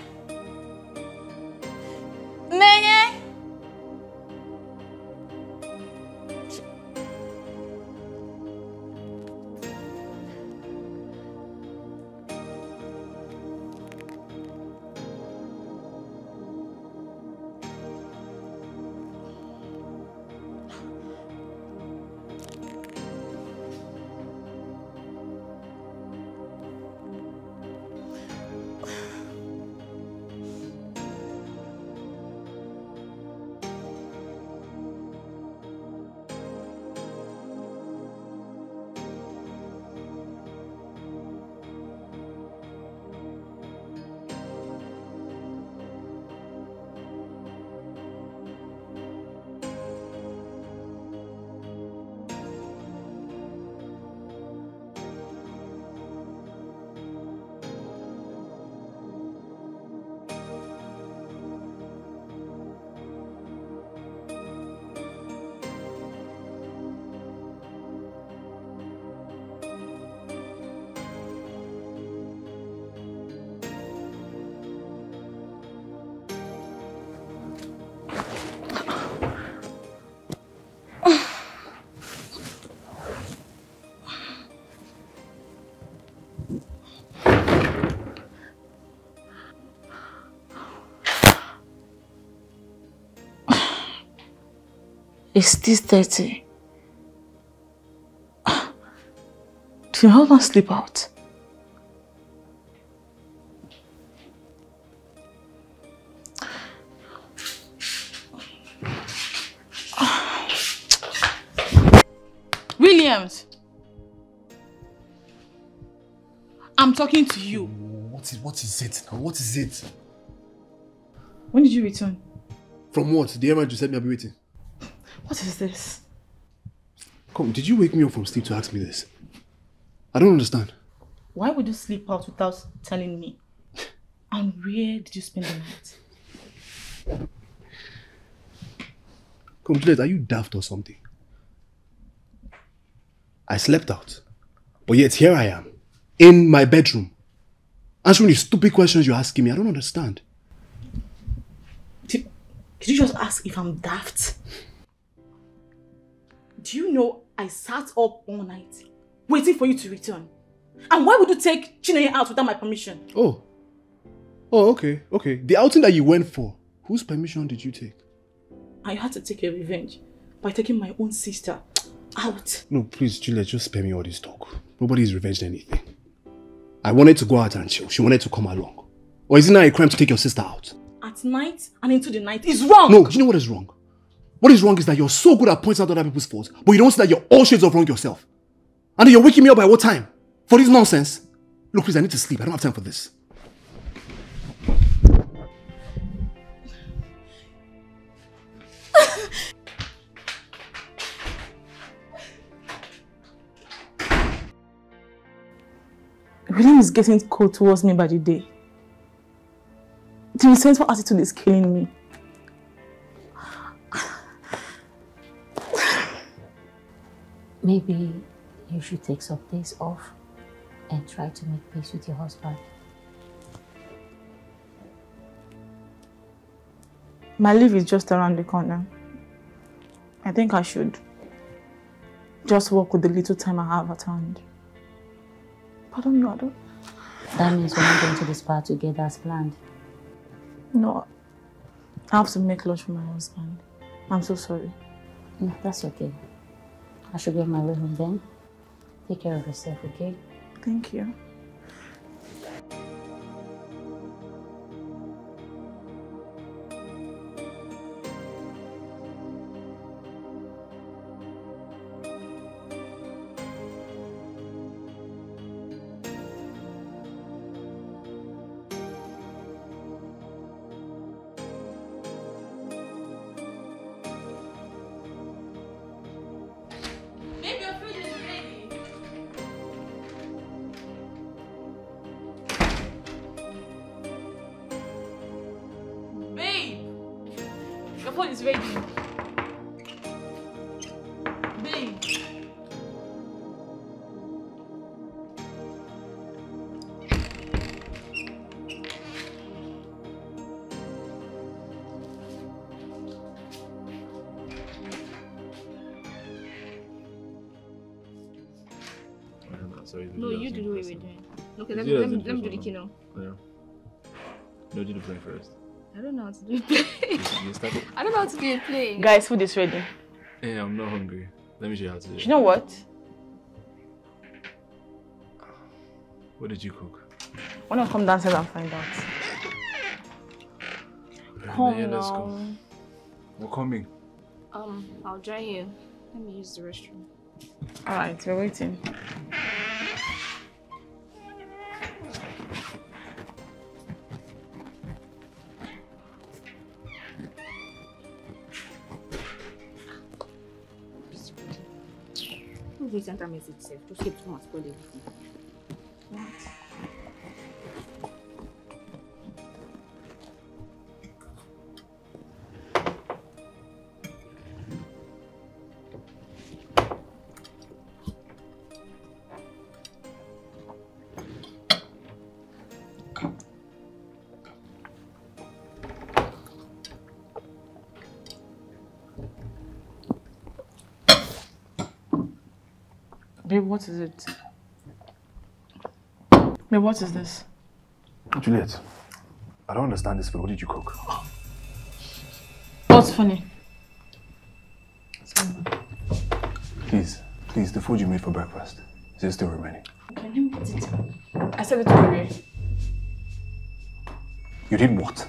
It's this dirty. Did your husband sleep out? Williams! I'm talking to you. What is, what is it now? What is it? When did you return? From what? The errand you said me I'll be waiting. What is this? Come, did you wake me up from sleep to ask me this? I don't understand. Why would you sleep out without telling me? And where did you spend the night? Come, Juliet, are you daft or something? I slept out. But yet here I am, in my bedroom, answering the stupid questions you're asking me. I don't understand. Did, did you just ask if I'm daft? Do you know I sat up all night waiting for you to return? And why would you take Chineye out without my permission? Oh. Oh, okay, okay. The outing that you went for, whose permission did you take? I had to take a revenge by taking my own sister out. No, please, Juliet, just spare me all this talk. Nobody's revenged anything. I wanted to go out and chill. She wanted to come along. Or is it now a crime to take your sister out? At night and into the night is wrong. No, do you know what is wrong? What is wrong is that you're so good at pointing out other people's faults, but you don't see that you're all shades of wrong yourself. And then you're waking me up by what time? For this nonsense? Look, please, I need to sleep. I don't have time for this. William is getting cold towards me by the day. The resentful attitude is killing me. Maybe you should take some days off and try to make peace with your husband. My leave is just around the corner. I think I should just work with the little time I have at hand. Pardon me, I don't... That means we're not going to the spa together as planned. No, I have to make lunch for my husband. I'm so sorry. No, that's okay. I should go my way home then. Take care of yourself, okay? Thank you. Sorry, No, you do the way we're doing. Okay, let me, let me, let me do the one, kino. Yeah. No, do the play first. I don't know how to do a play. You started. I don't know how to do a play. Guys, food is ready. Hey, I'm not hungry. Let me show you how to do it. You know what? What did you cook? Why not come downstairs and find out? Come yeah, let's go. We're coming. Um, I'll join you. Let me use the restroom. Alright, we're waiting. Message safe? Just keep to spoil everything. What is it? Babe, what is this? Juliet, I don't understand this food. What did you cook? What's funny? Please, please, the food you made for breakfast. Is it still remaining? Can you put it? I said it to Ray. You did what?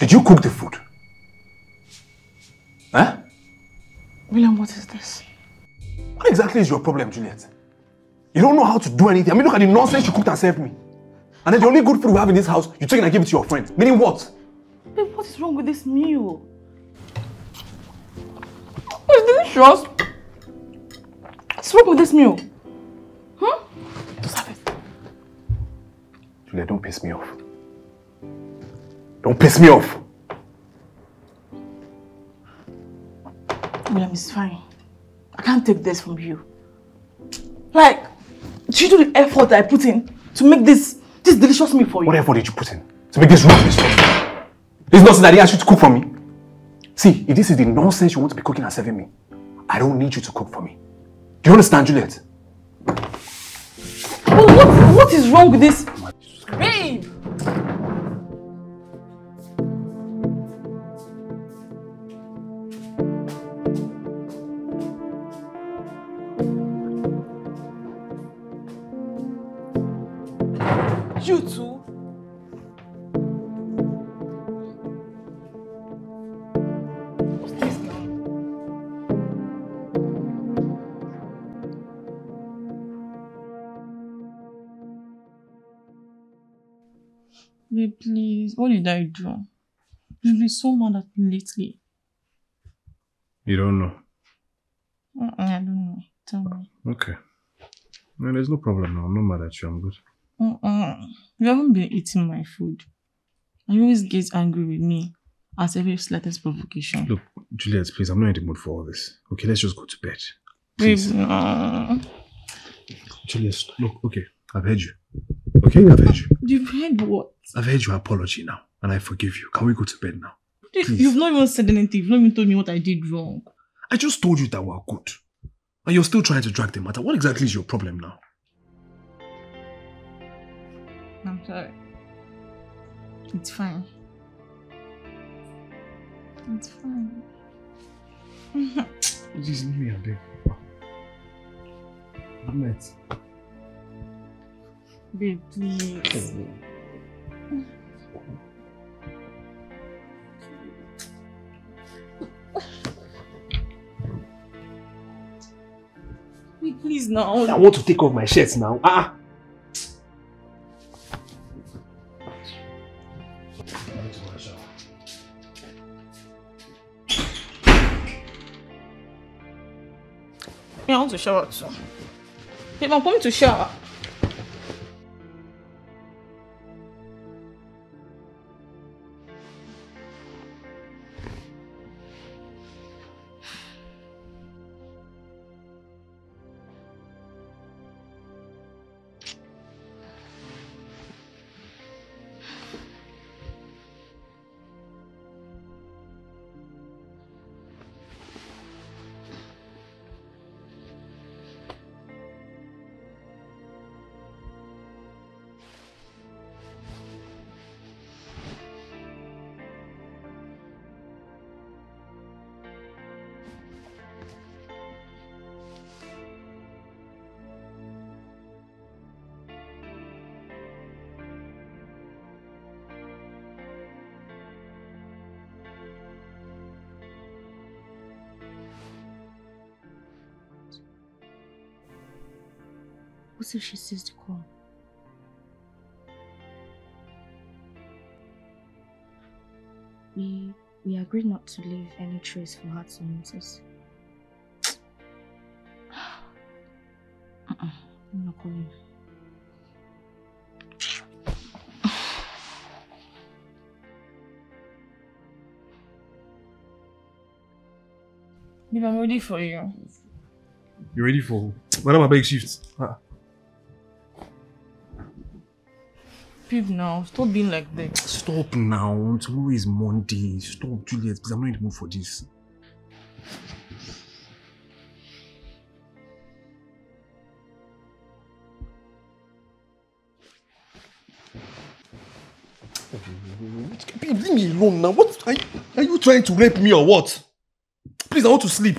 Did you cook the exactly is your problem, Juliet? You don't know how to do anything. I mean, look at the nonsense you cooked and served me. And then the only good food we have in this house, you take it and give it to your friend. Meaning what? Babe, what is wrong with this meal? It's delicious. What's wrong with this meal? Huh? Just have it. Julia, don't piss me off. Don't piss me off. William, it's fine. I can't take this from you. Like, did you do the effort that I put in to make this this delicious meal for you? What effort did you put in to make this rubbish for me? It's nonsense that he asked you to cook for me. See, if this is the nonsense you want to be cooking and serving me, I don't need you to cook for me. Do you understand, Juliet? What, what, what is wrong with this? Babe! Babe, please. What did I do? You've been so mad at me lately. You don't know. I don't know. Tell me. Okay. No, there's no problem now. I'm not mad at you. I'm good. You haven't been eating my food. And you always get angry with me at every slightest provocation. Look, Juliet, please, I'm not in the mood for all this. Okay, let's just go to bed. Babe, Please. no. Juliet, look, okay, I've heard you. Okay, I've heard you. You've heard what? I've heard your apology now, and I forgive you. Can we go to bed now? Please. You've not even said anything. You've not even told me what I did wrong. I just told you that we're good. And you're still trying to drag the matter. What exactly is your problem now? I'm sorry. It's fine. It's fine. Please leave me a bit. Good night. Babe, please. Please now. I want to take off my shirts now. Ah! Yeah, I want to shower too. Babe, I'm coming to shower. Agreed not to leave any trace for her to notice. Uh-uh, I'm not calling. Babe, I'm ready for you. You ready for Madam Abeg shift? Ah. Babe, now, stop being like this. Stop now. Tomorrow is Monday. Stop, Juliet. Please, I'm not in the mood for this. Babe, leave me alone now. What are you, are you trying to rape me or what? Please, I want to sleep.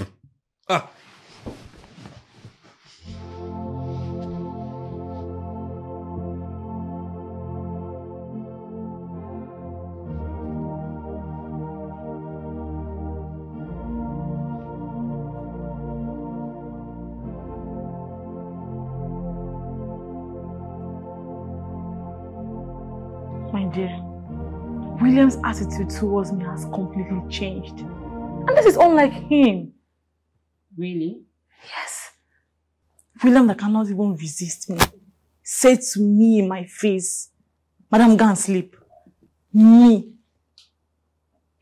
William's attitude towards me has completely changed. And this is unlike him. Really? Yes. William that cannot even resist me said to me in my face, Madam, go and sleep. Me.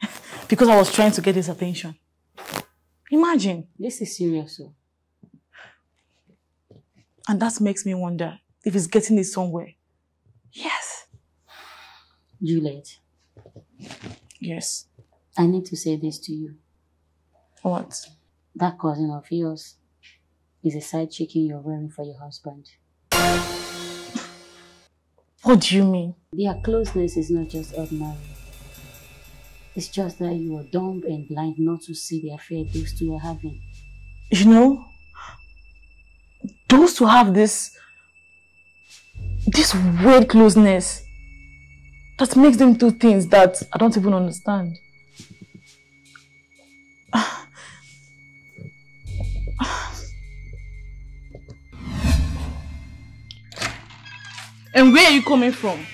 because I was trying to get his attention. Imagine. This is serious, so. And that makes me wonder if he's getting it somewhere. Yes. Juliet, Yes. I need to say this to you. What? That cousin of yours is a side chicken you're wearing for your husband. What do you mean? Their closeness is not just ordinary. It's just that you are dumb and blind not to see the affair those two are having. You know, those who have this, this weird closeness that makes them do things that I don't even understand. And where are you coming from?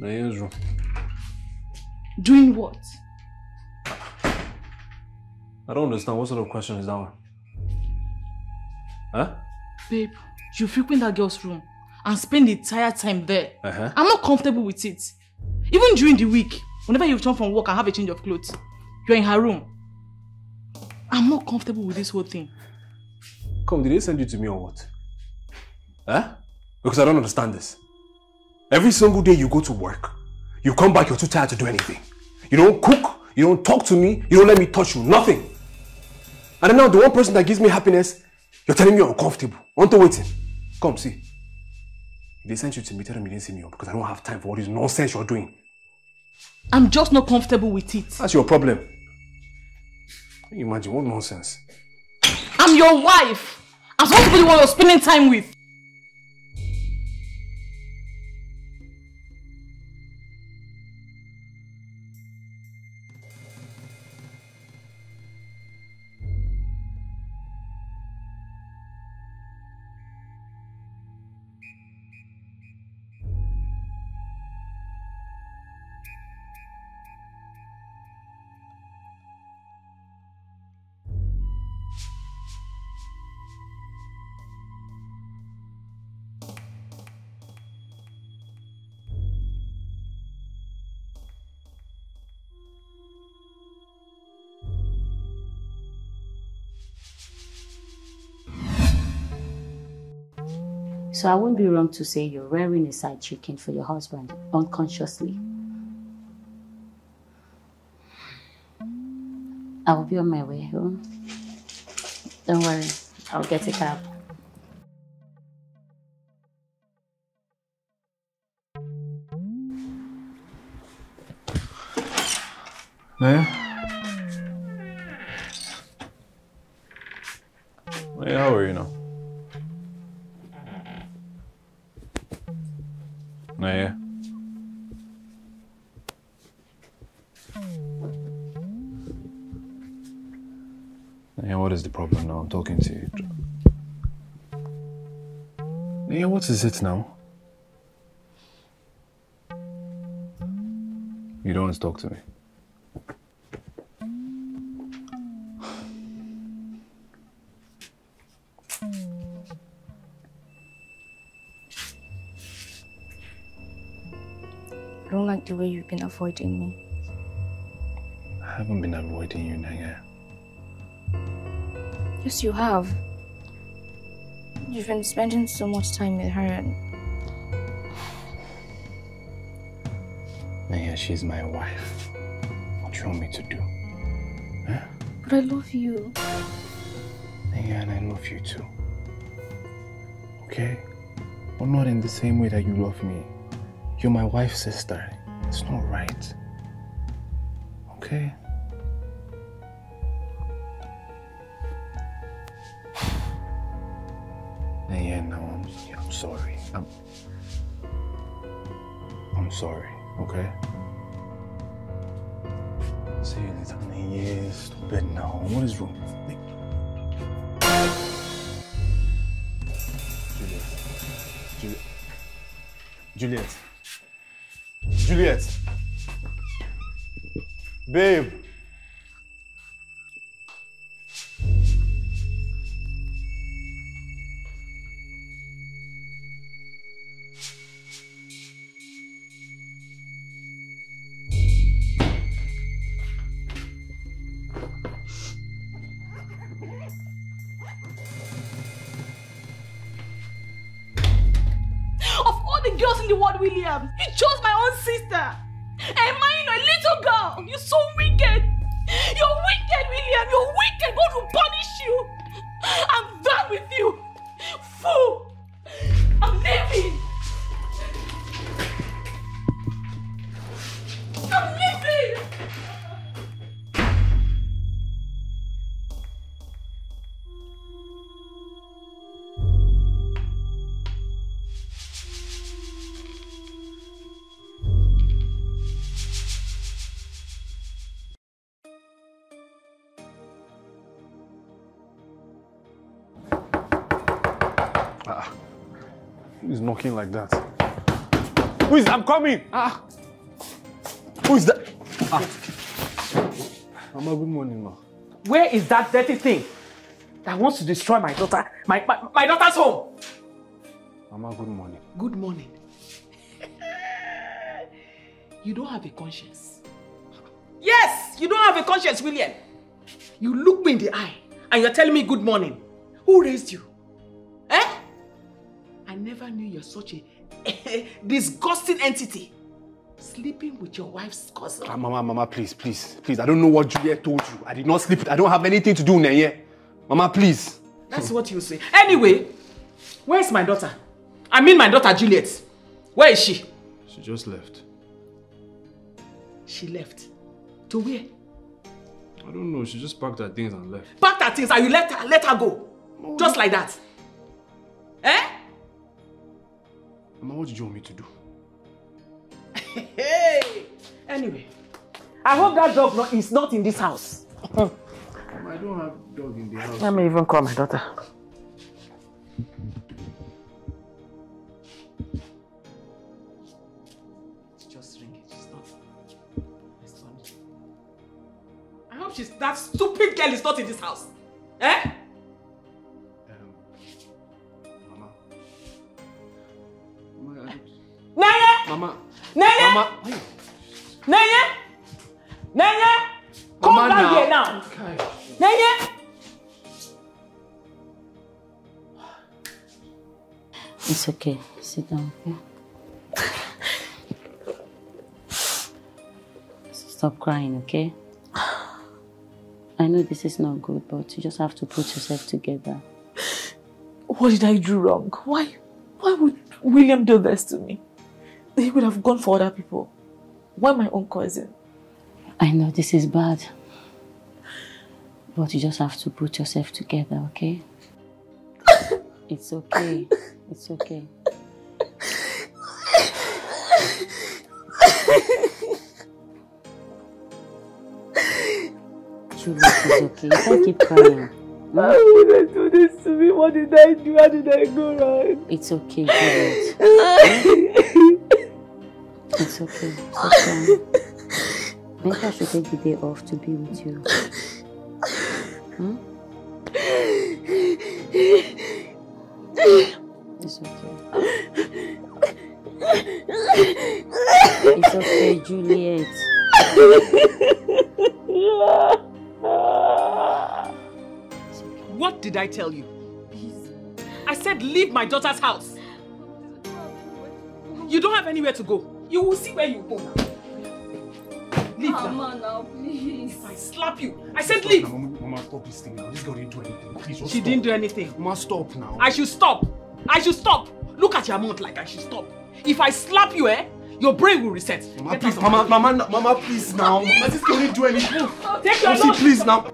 Nayen's room. Doing what? I don't understand. What sort of question is that one? Huh? Babe, you frequent that girl's room and spend the entire time there. Uh-huh. I'm not comfortable with it. Even during the week, whenever you return from work and have a change of clothes, you're in her room. I'm not comfortable with this whole thing. Come, did they send you to me or what? Huh? Because I don't understand this. Every single day you go to work, you come back, you're too tired to do anything. You don't cook, you don't talk to me, you don't let me touch you, nothing. And now the one person that gives me happiness, you're telling me you're uncomfortable. Want to waiting? Come, see. They sent you to me, tell them you didn't see me because I don't have time for all this nonsense you're doing. I'm just not comfortable with it. That's your problem. Can you imagine what nonsense? I'm your wife. I'm supposed to be the one you're spending time with. So I won't be wrong to say you're wearing a side chicken for your husband unconsciously. I will be on my way home. Don't worry, I'll get a cab. Naya, talking to you. Naya, what is it now? You don't want to talk to me. I don't like the way you've been avoiding me. I haven't been avoiding you, Naya. Yes, you have. You've been spending so much time with her and Naya, she's my wife. What do you want me to do? Huh? But I love you. Naya, and I love you too. Okay? But not in the same way that you love me. You're my wife's sister. It's not right. Okay? Naya, no, I'm, I'm sorry. I'm, I'm sorry, okay? See you later. Naya, stupid now. What is wrong? Juliet. Juliet. Juliet. Juliet. Babe. Knocking like that? Who is I'm coming! Ah! Who is that? Ah. Mama, good morning, ma. Where is that dirty thing that wants to destroy my daughter, my, my, my daughter's home? Mama, good morning. Good morning. you don't have a conscience. Yes, you don't have a conscience, William. You look me in the eye and you're telling me good morning. Who raised you? I never knew you're such a disgusting entity. Sleeping with your wife's cousin. Ah, Mama, Mama, please, please, please. I don't know what Juliet told you. I did not sleep. I don't have anything to do, Neye. Mama, please. That's what you say. Anyway, where's my daughter? I mean my daughter Juliet. Where is she? She just left. She left. To where? I don't know. She just packed her things and left. Packed her things and you let her, let her go. Just like that. Eh? Mama, what did you want me to do? Hey! Anyway, I hope that dog not, is not in this house. Mama, I don't have dog in the house. Let me even call my daughter. It's just ring it. She's not responding. I hope she's that stupid girl is not in this house. Eh? Naya! Mama. Naya! Mama. Naya! Naya! Come Mama, down now. here now. Naya! It's okay. Sit down, okay? Stop crying, okay? I know this is not good, but you just have to put yourself together. What did I do wrong? Why? Why would William do this to me? He would have gone for other people. Why my own cousin? I know this is bad, but you just have to put yourself together, okay? It's okay. It's okay. Juliet, it's okay. You can't keep crying. Hmm? Why would I do this to me? What did I do? How did I go wrong? It's okay, Juliet. It's okay. Stop crying. Maybe I should take the day off to be with you. Hmm? It's okay. It's okay, Juliet. What did I tell you? I said leave my daughter's house. You don't have anywhere to go. You will see where you go now. Leave now. Mama, now, please. If I slap you, I said leave. Mama, Mama, stop this thing now. This girl didn't do anything. Please, just She stop. didn't do anything. Mama, stop now. I should stop. I should stop. Look at your mouth like I should stop. If I slap you, eh, your brain will reset. Mama, Get please, out Mama, Mama, Mama, please now. Mama, this girl didn't do anything. Take your Lucy, please now.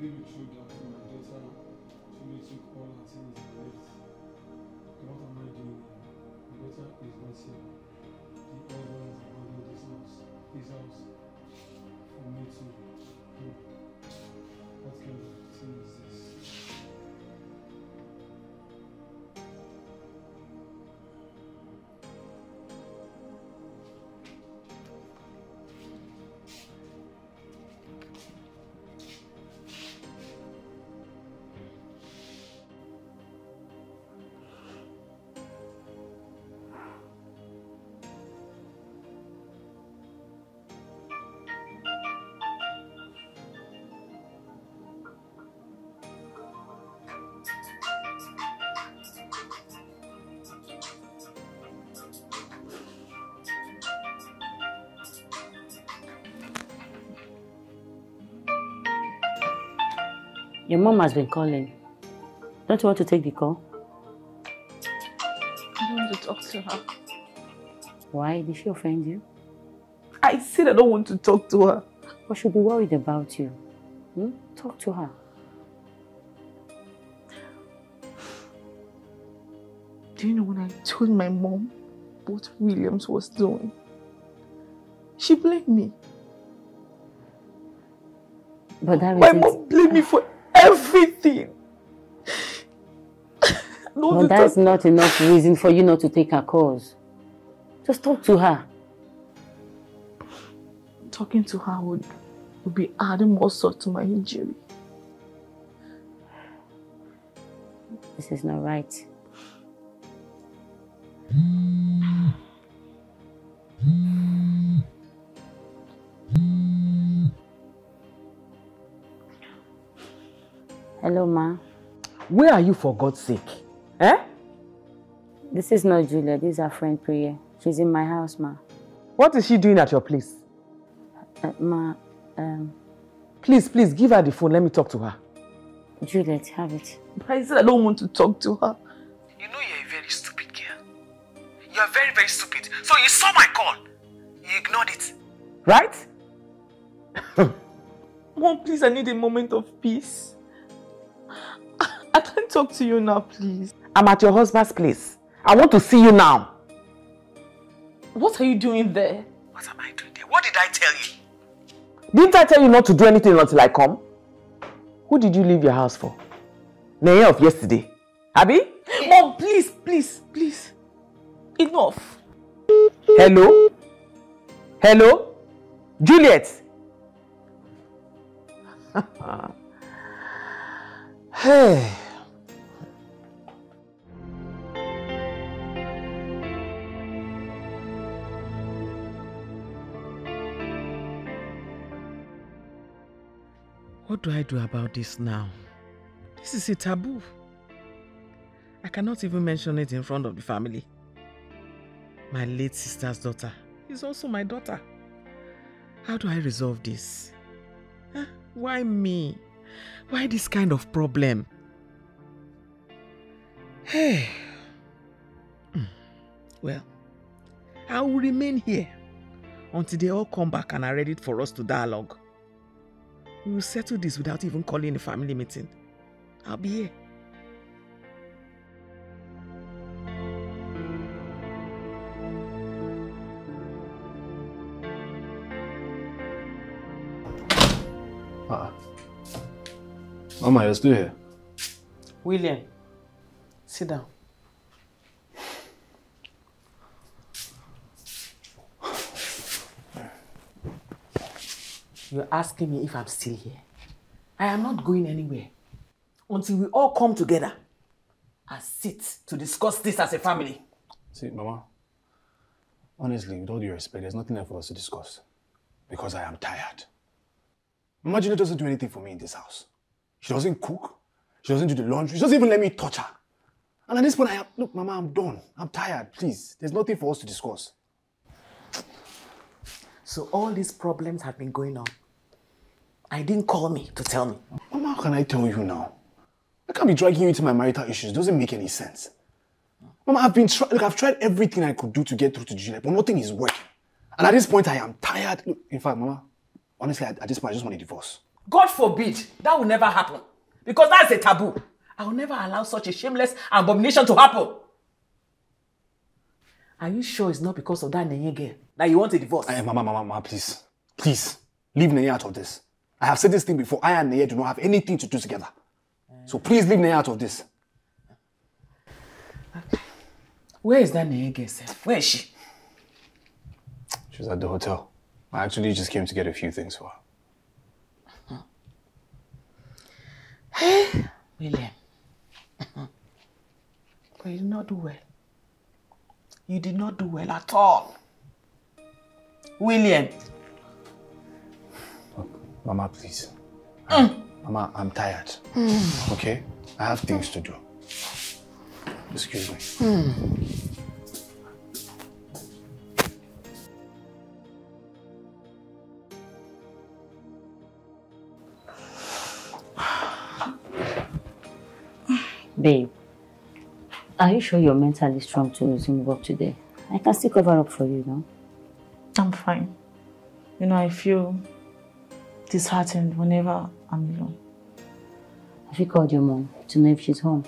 It true that my daughter truly took all her things and left. What am I doing here? My daughter is not here. The husband has abandoned this house. This house. For me to. Hmm. What kind of thing is this? Your mom has been calling. Don't you want to take the call? I don't want to talk to her. Why? Did she offend you? I said I don't want to talk to her. But she'll be worried about you. Hmm? Talk to her. Do you know when I told my mom what Williams was doing? She blamed me. But that My mom blamed me for everything. No, But that's talk- not enough reason for you not to take her calls. Just talk to her. Talking to her would, would be adding more salt to my injury. This is not right. Mm. Mm. Hello, Ma. Where are you for God's sake? Eh? This is not Julia. This is our friend Priya. She's in my house, Ma. What is she doing at your place? Uh, ma, um, Please, please give her the phone. Let me talk to her. Juliet, have it. But I said I don't want to talk to her. You know you're a very stupid girl. You're very, very stupid. So you saw my call. You ignored it. Right? Mom, please, I need a moment of peace. I can't talk to you now, please. I'm at your husband's place. I want to see you now. What are you doing there? What am I doing there? What did I tell you? Didn't I tell you not to do anything until I come? Who did you leave your house for? Naya of yesterday. Abby? Mom, please, please, please. Enough. Hello? Hello? Juliet? hey. What do I do about this now? This is a taboo. I cannot even mention it in front of the family. My late sister's daughter is also my daughter. How do I resolve this? Huh? Why me? Why this kind of problem? Hey. Hmm. Well, I will remain here until they all come back and are ready for us to dialogue. We will settle this without even calling a family meeting. I'll be here. Mama, you're still here. William, sit down. You're asking me if I'm still here. I am not going anywhere until we all come together and sit to discuss this as a family. See, Mama, honestly, with all due respect, there's nothing left for us to discuss. Because I am tired. Mama Julia doesn't do anything for me in this house. She doesn't cook. She doesn't do the laundry. She doesn't even let me touch her. And at this point, I am, look, Mama, I'm done. I'm tired. Please, there's nothing for us to discuss. So all these problems have been going on. I didn't call me to tell me. Mama, how can I tell you now? I can't be dragging you into my marital issues. It doesn't make any sense. Mama, I've been try- look, I've tried everything I could do to get through to Juliet, but nothing is working. And at this point, I am tired. Look, in fact, Mama, honestly, at, at this point, I just want a divorce. God forbid, that will never happen. Because that's a taboo. I will never allow such a shameless abomination to happen. Are you sure it's not because of that Nenye girl that you want a divorce? Hey, mama, mama, mama, please. Please, leave Neye out of this. I have said this thing before. I and Neye do not have anything to do together. So please leave Neye out of this. Where is that Nenye girl, sef? Where is she? She was at the hotel. I actually just came to get a few things for her. William. but you did not do well. You did not do well at all. William. Mama, please. Mm. Mama, I'm tired. Mm. Okay? I have things to do. Excuse me. Mm. Babe, are you sure you're mentally strong to resume work today? I can still cover up for you, no? I'm fine. You know, I feel disheartened whenever I'm alone. Have you called your mom to know if she's home?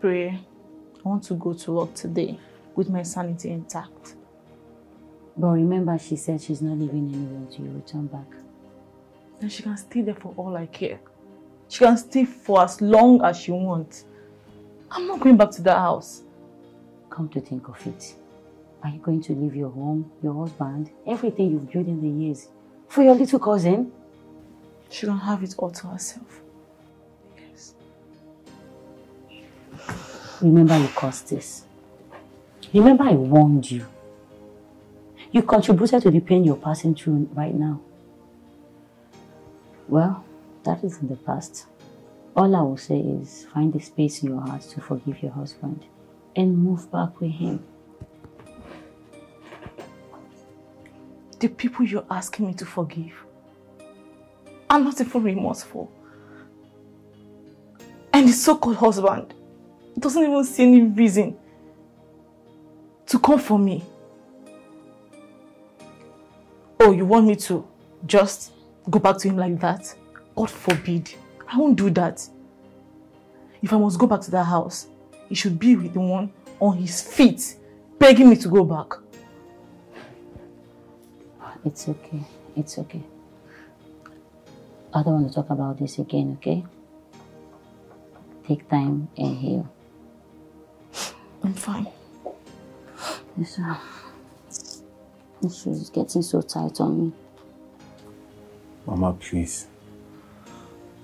Pray. I want to go to work today with my sanity intact. But remember, she said she's not leaving anywhere until you return back. Then she can stay there for all I care. She can stay for as long as she wants. I'm not going back to that house. Come to think of it. Are you going to leave your home, your husband, everything you've built in the years for your little cousin? She can have it all to herself. Yes. Remember you caused this. Remember I warned you. You contributed to the pain you're passing through right now. Well, that is in the past. All I will say is find the space in your heart to forgive your husband and move back with him. The people you're asking me to forgive are not even remorseful. And the so-called husband doesn't even see any reason to come for me. Oh, you want me to just go back to him like that? God forbid. I won't do that. If I must go back to that house, he should be with the one on his feet, begging me to go back. It's okay. It's okay. I don't want to talk about this again, okay? Take time and heal. I'm fine. Yes, sir. This is getting so tight on me. Mama, please.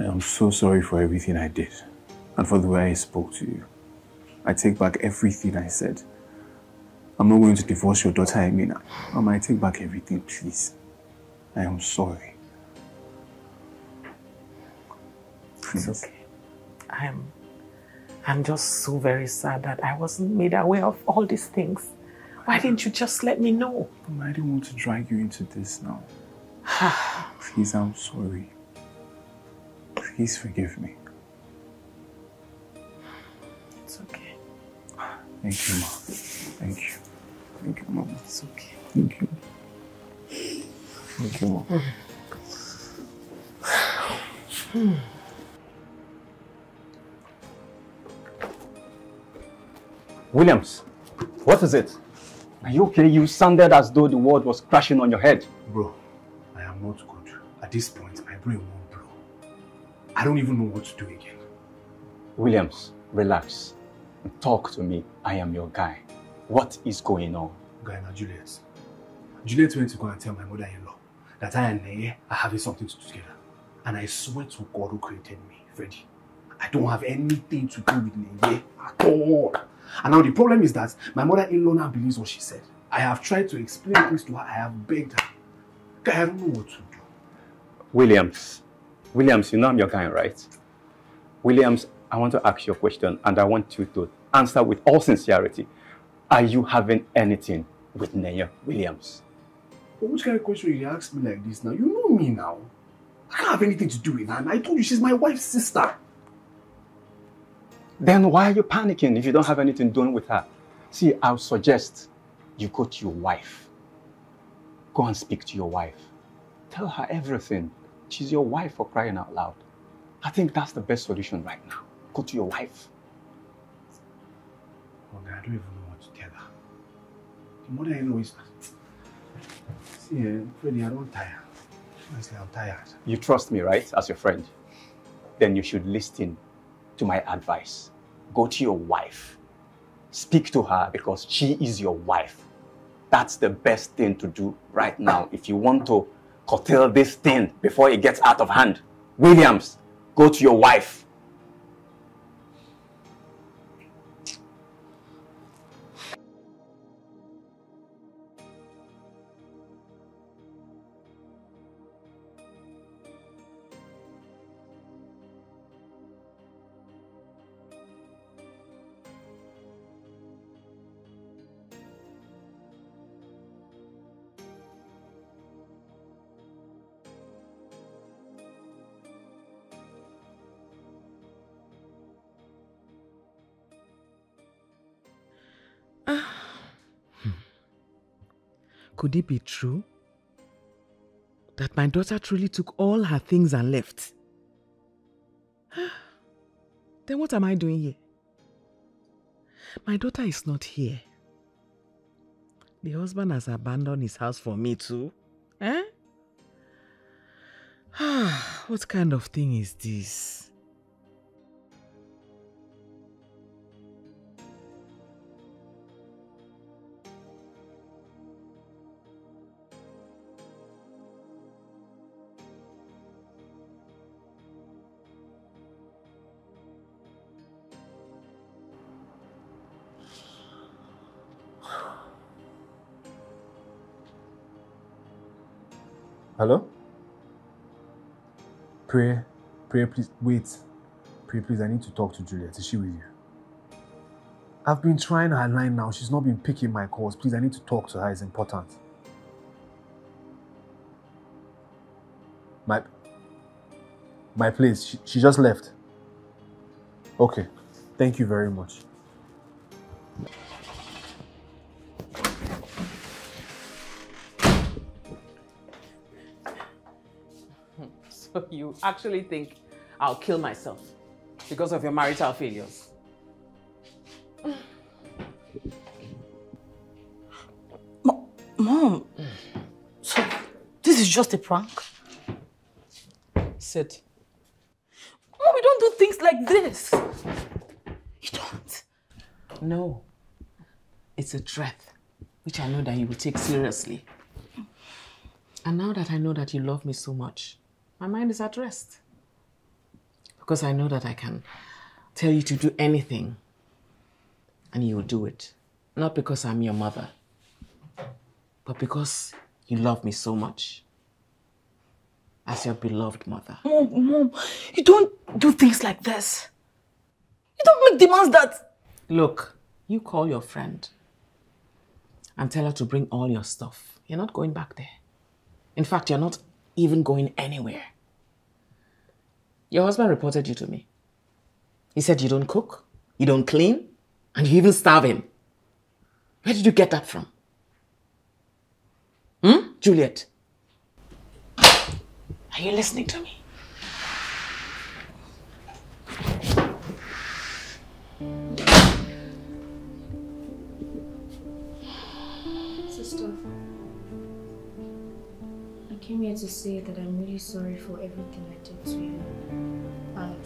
I am so sorry for everything I did and for the way I spoke to you. I take back everything I said. I'm not going to divorce your daughter, Amina. Mama, I might take back everything, please. I am sorry. It's okay. I'm, I'm just so very sad that I wasn't made aware of all these things. Why didn't you just let me know? Mama, I didn't want to drag you into this now. Please, I'm sorry. Please forgive me. It's okay. Thank you, Mom. Thank you. Thank you, Mom. It's okay. Thank you. Thank you, Mom. Williams, what is it? Are you okay? You sounded as though the world was crashing on your head. Bro, I am not good. At this point, my brain won't blow. I don't even know what to do again. Williams, relax. Talk to me. I am your guy. What is going on? Guy, now Juliet. Juliet went to go and tell my mother-in-law that I and Neye are having something to do together. And I swear to God who created me, Freddy. I don't have anything to do with Neye at all. And now the problem is that my mother-in-law now believes what she said. I have tried to explain things to her. I have begged her. Guy, I don't know what to do. Williams. Williams, you know I'm your guy, right? Williams, I want to ask you a question and I want you to answer with all sincerity. Are you having anything with Naya Williams? Which kind of question you ask me like this now? You know me now. I can't have anything to do with her. I told you she's my wife's sister. Then why are you panicking if you don't have anything doing with her? See, I'll suggest you go to your wife. Go and speak to your wife. Tell her everything. She's your wife for crying out loud. I think that's the best solution right now. Go to your wife. Oh, I don't even know what to tell her. The more I know is See, eh, Freddie, I don't tire. Honestly, I'm tired. You trust me, right? As your friend. Then you should listen to my advice. Go to your wife. Speak to her because she is your wife. That's the best thing to do right now if you want to curtail this thing before it gets out of hand. Williams, go to your wife. Could it be true? That my daughter truly took all her things and left? then what am I doing here? My daughter is not here. The husband has abandoned his house for me too. Eh? what kind of thing is this? Hello? Pray, pray, please, wait. Pray, please, I need to talk to Juliet. Is she with you? I've been trying her line now. She's not been picking my calls. Please, I need to talk to her. It's important. My, my place. She, she just left. Okay. Thank you very much. You actually think I'll kill myself because of your marital failures? Mom, so this is just a prank? Sit. Mom, we don't do things like this. You don't. No. It's a threat, which I know that you will take seriously. And now that I know that you love me so much, my mind is at rest. Because I know that I can tell you to do anything and you will do it. Not because I'm your mother, but because you love me so much. As your beloved mother. Mom, Mom, you don't do things like this. You don't make demands that... Look, you call your friend and tell her to bring all your stuff. You're not going back there. In fact, you're not even going anywhere. Your husband reported you to me. He said you don't cook, you don't clean, and you even starve him. Where did you get that from? Hmm? Juliet? Are you listening to me? Came here to say that I'm really sorry for everything I did to you and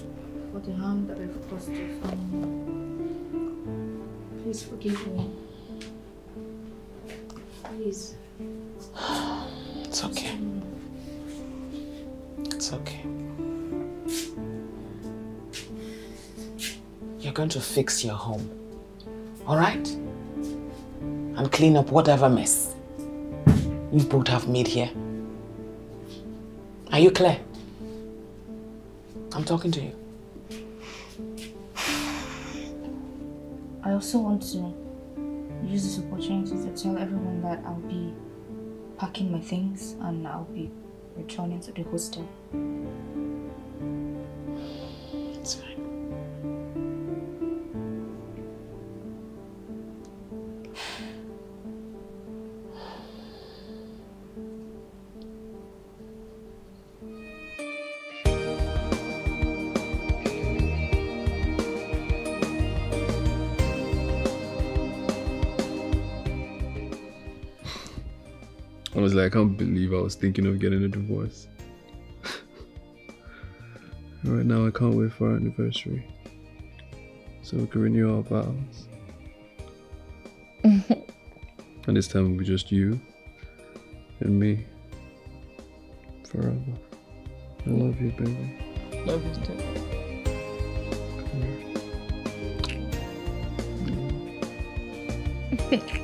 for the harm that I've caused your family. Please forgive me. Please. It's okay. It's okay. You're going to fix your home. All right? And clean up whatever mess you both have made here. Are you clear? I'm talking to you. I also want to use this opportunity to tell everyone that I'll be packing my things and I'll be returning to the hostel. Honestly, I can't believe I was thinking of getting a divorce. right now, I can't wait for our anniversary. So we can renew our vows. and this time it'll be just you and me. Forever. I love you, baby. Love you too. Come here.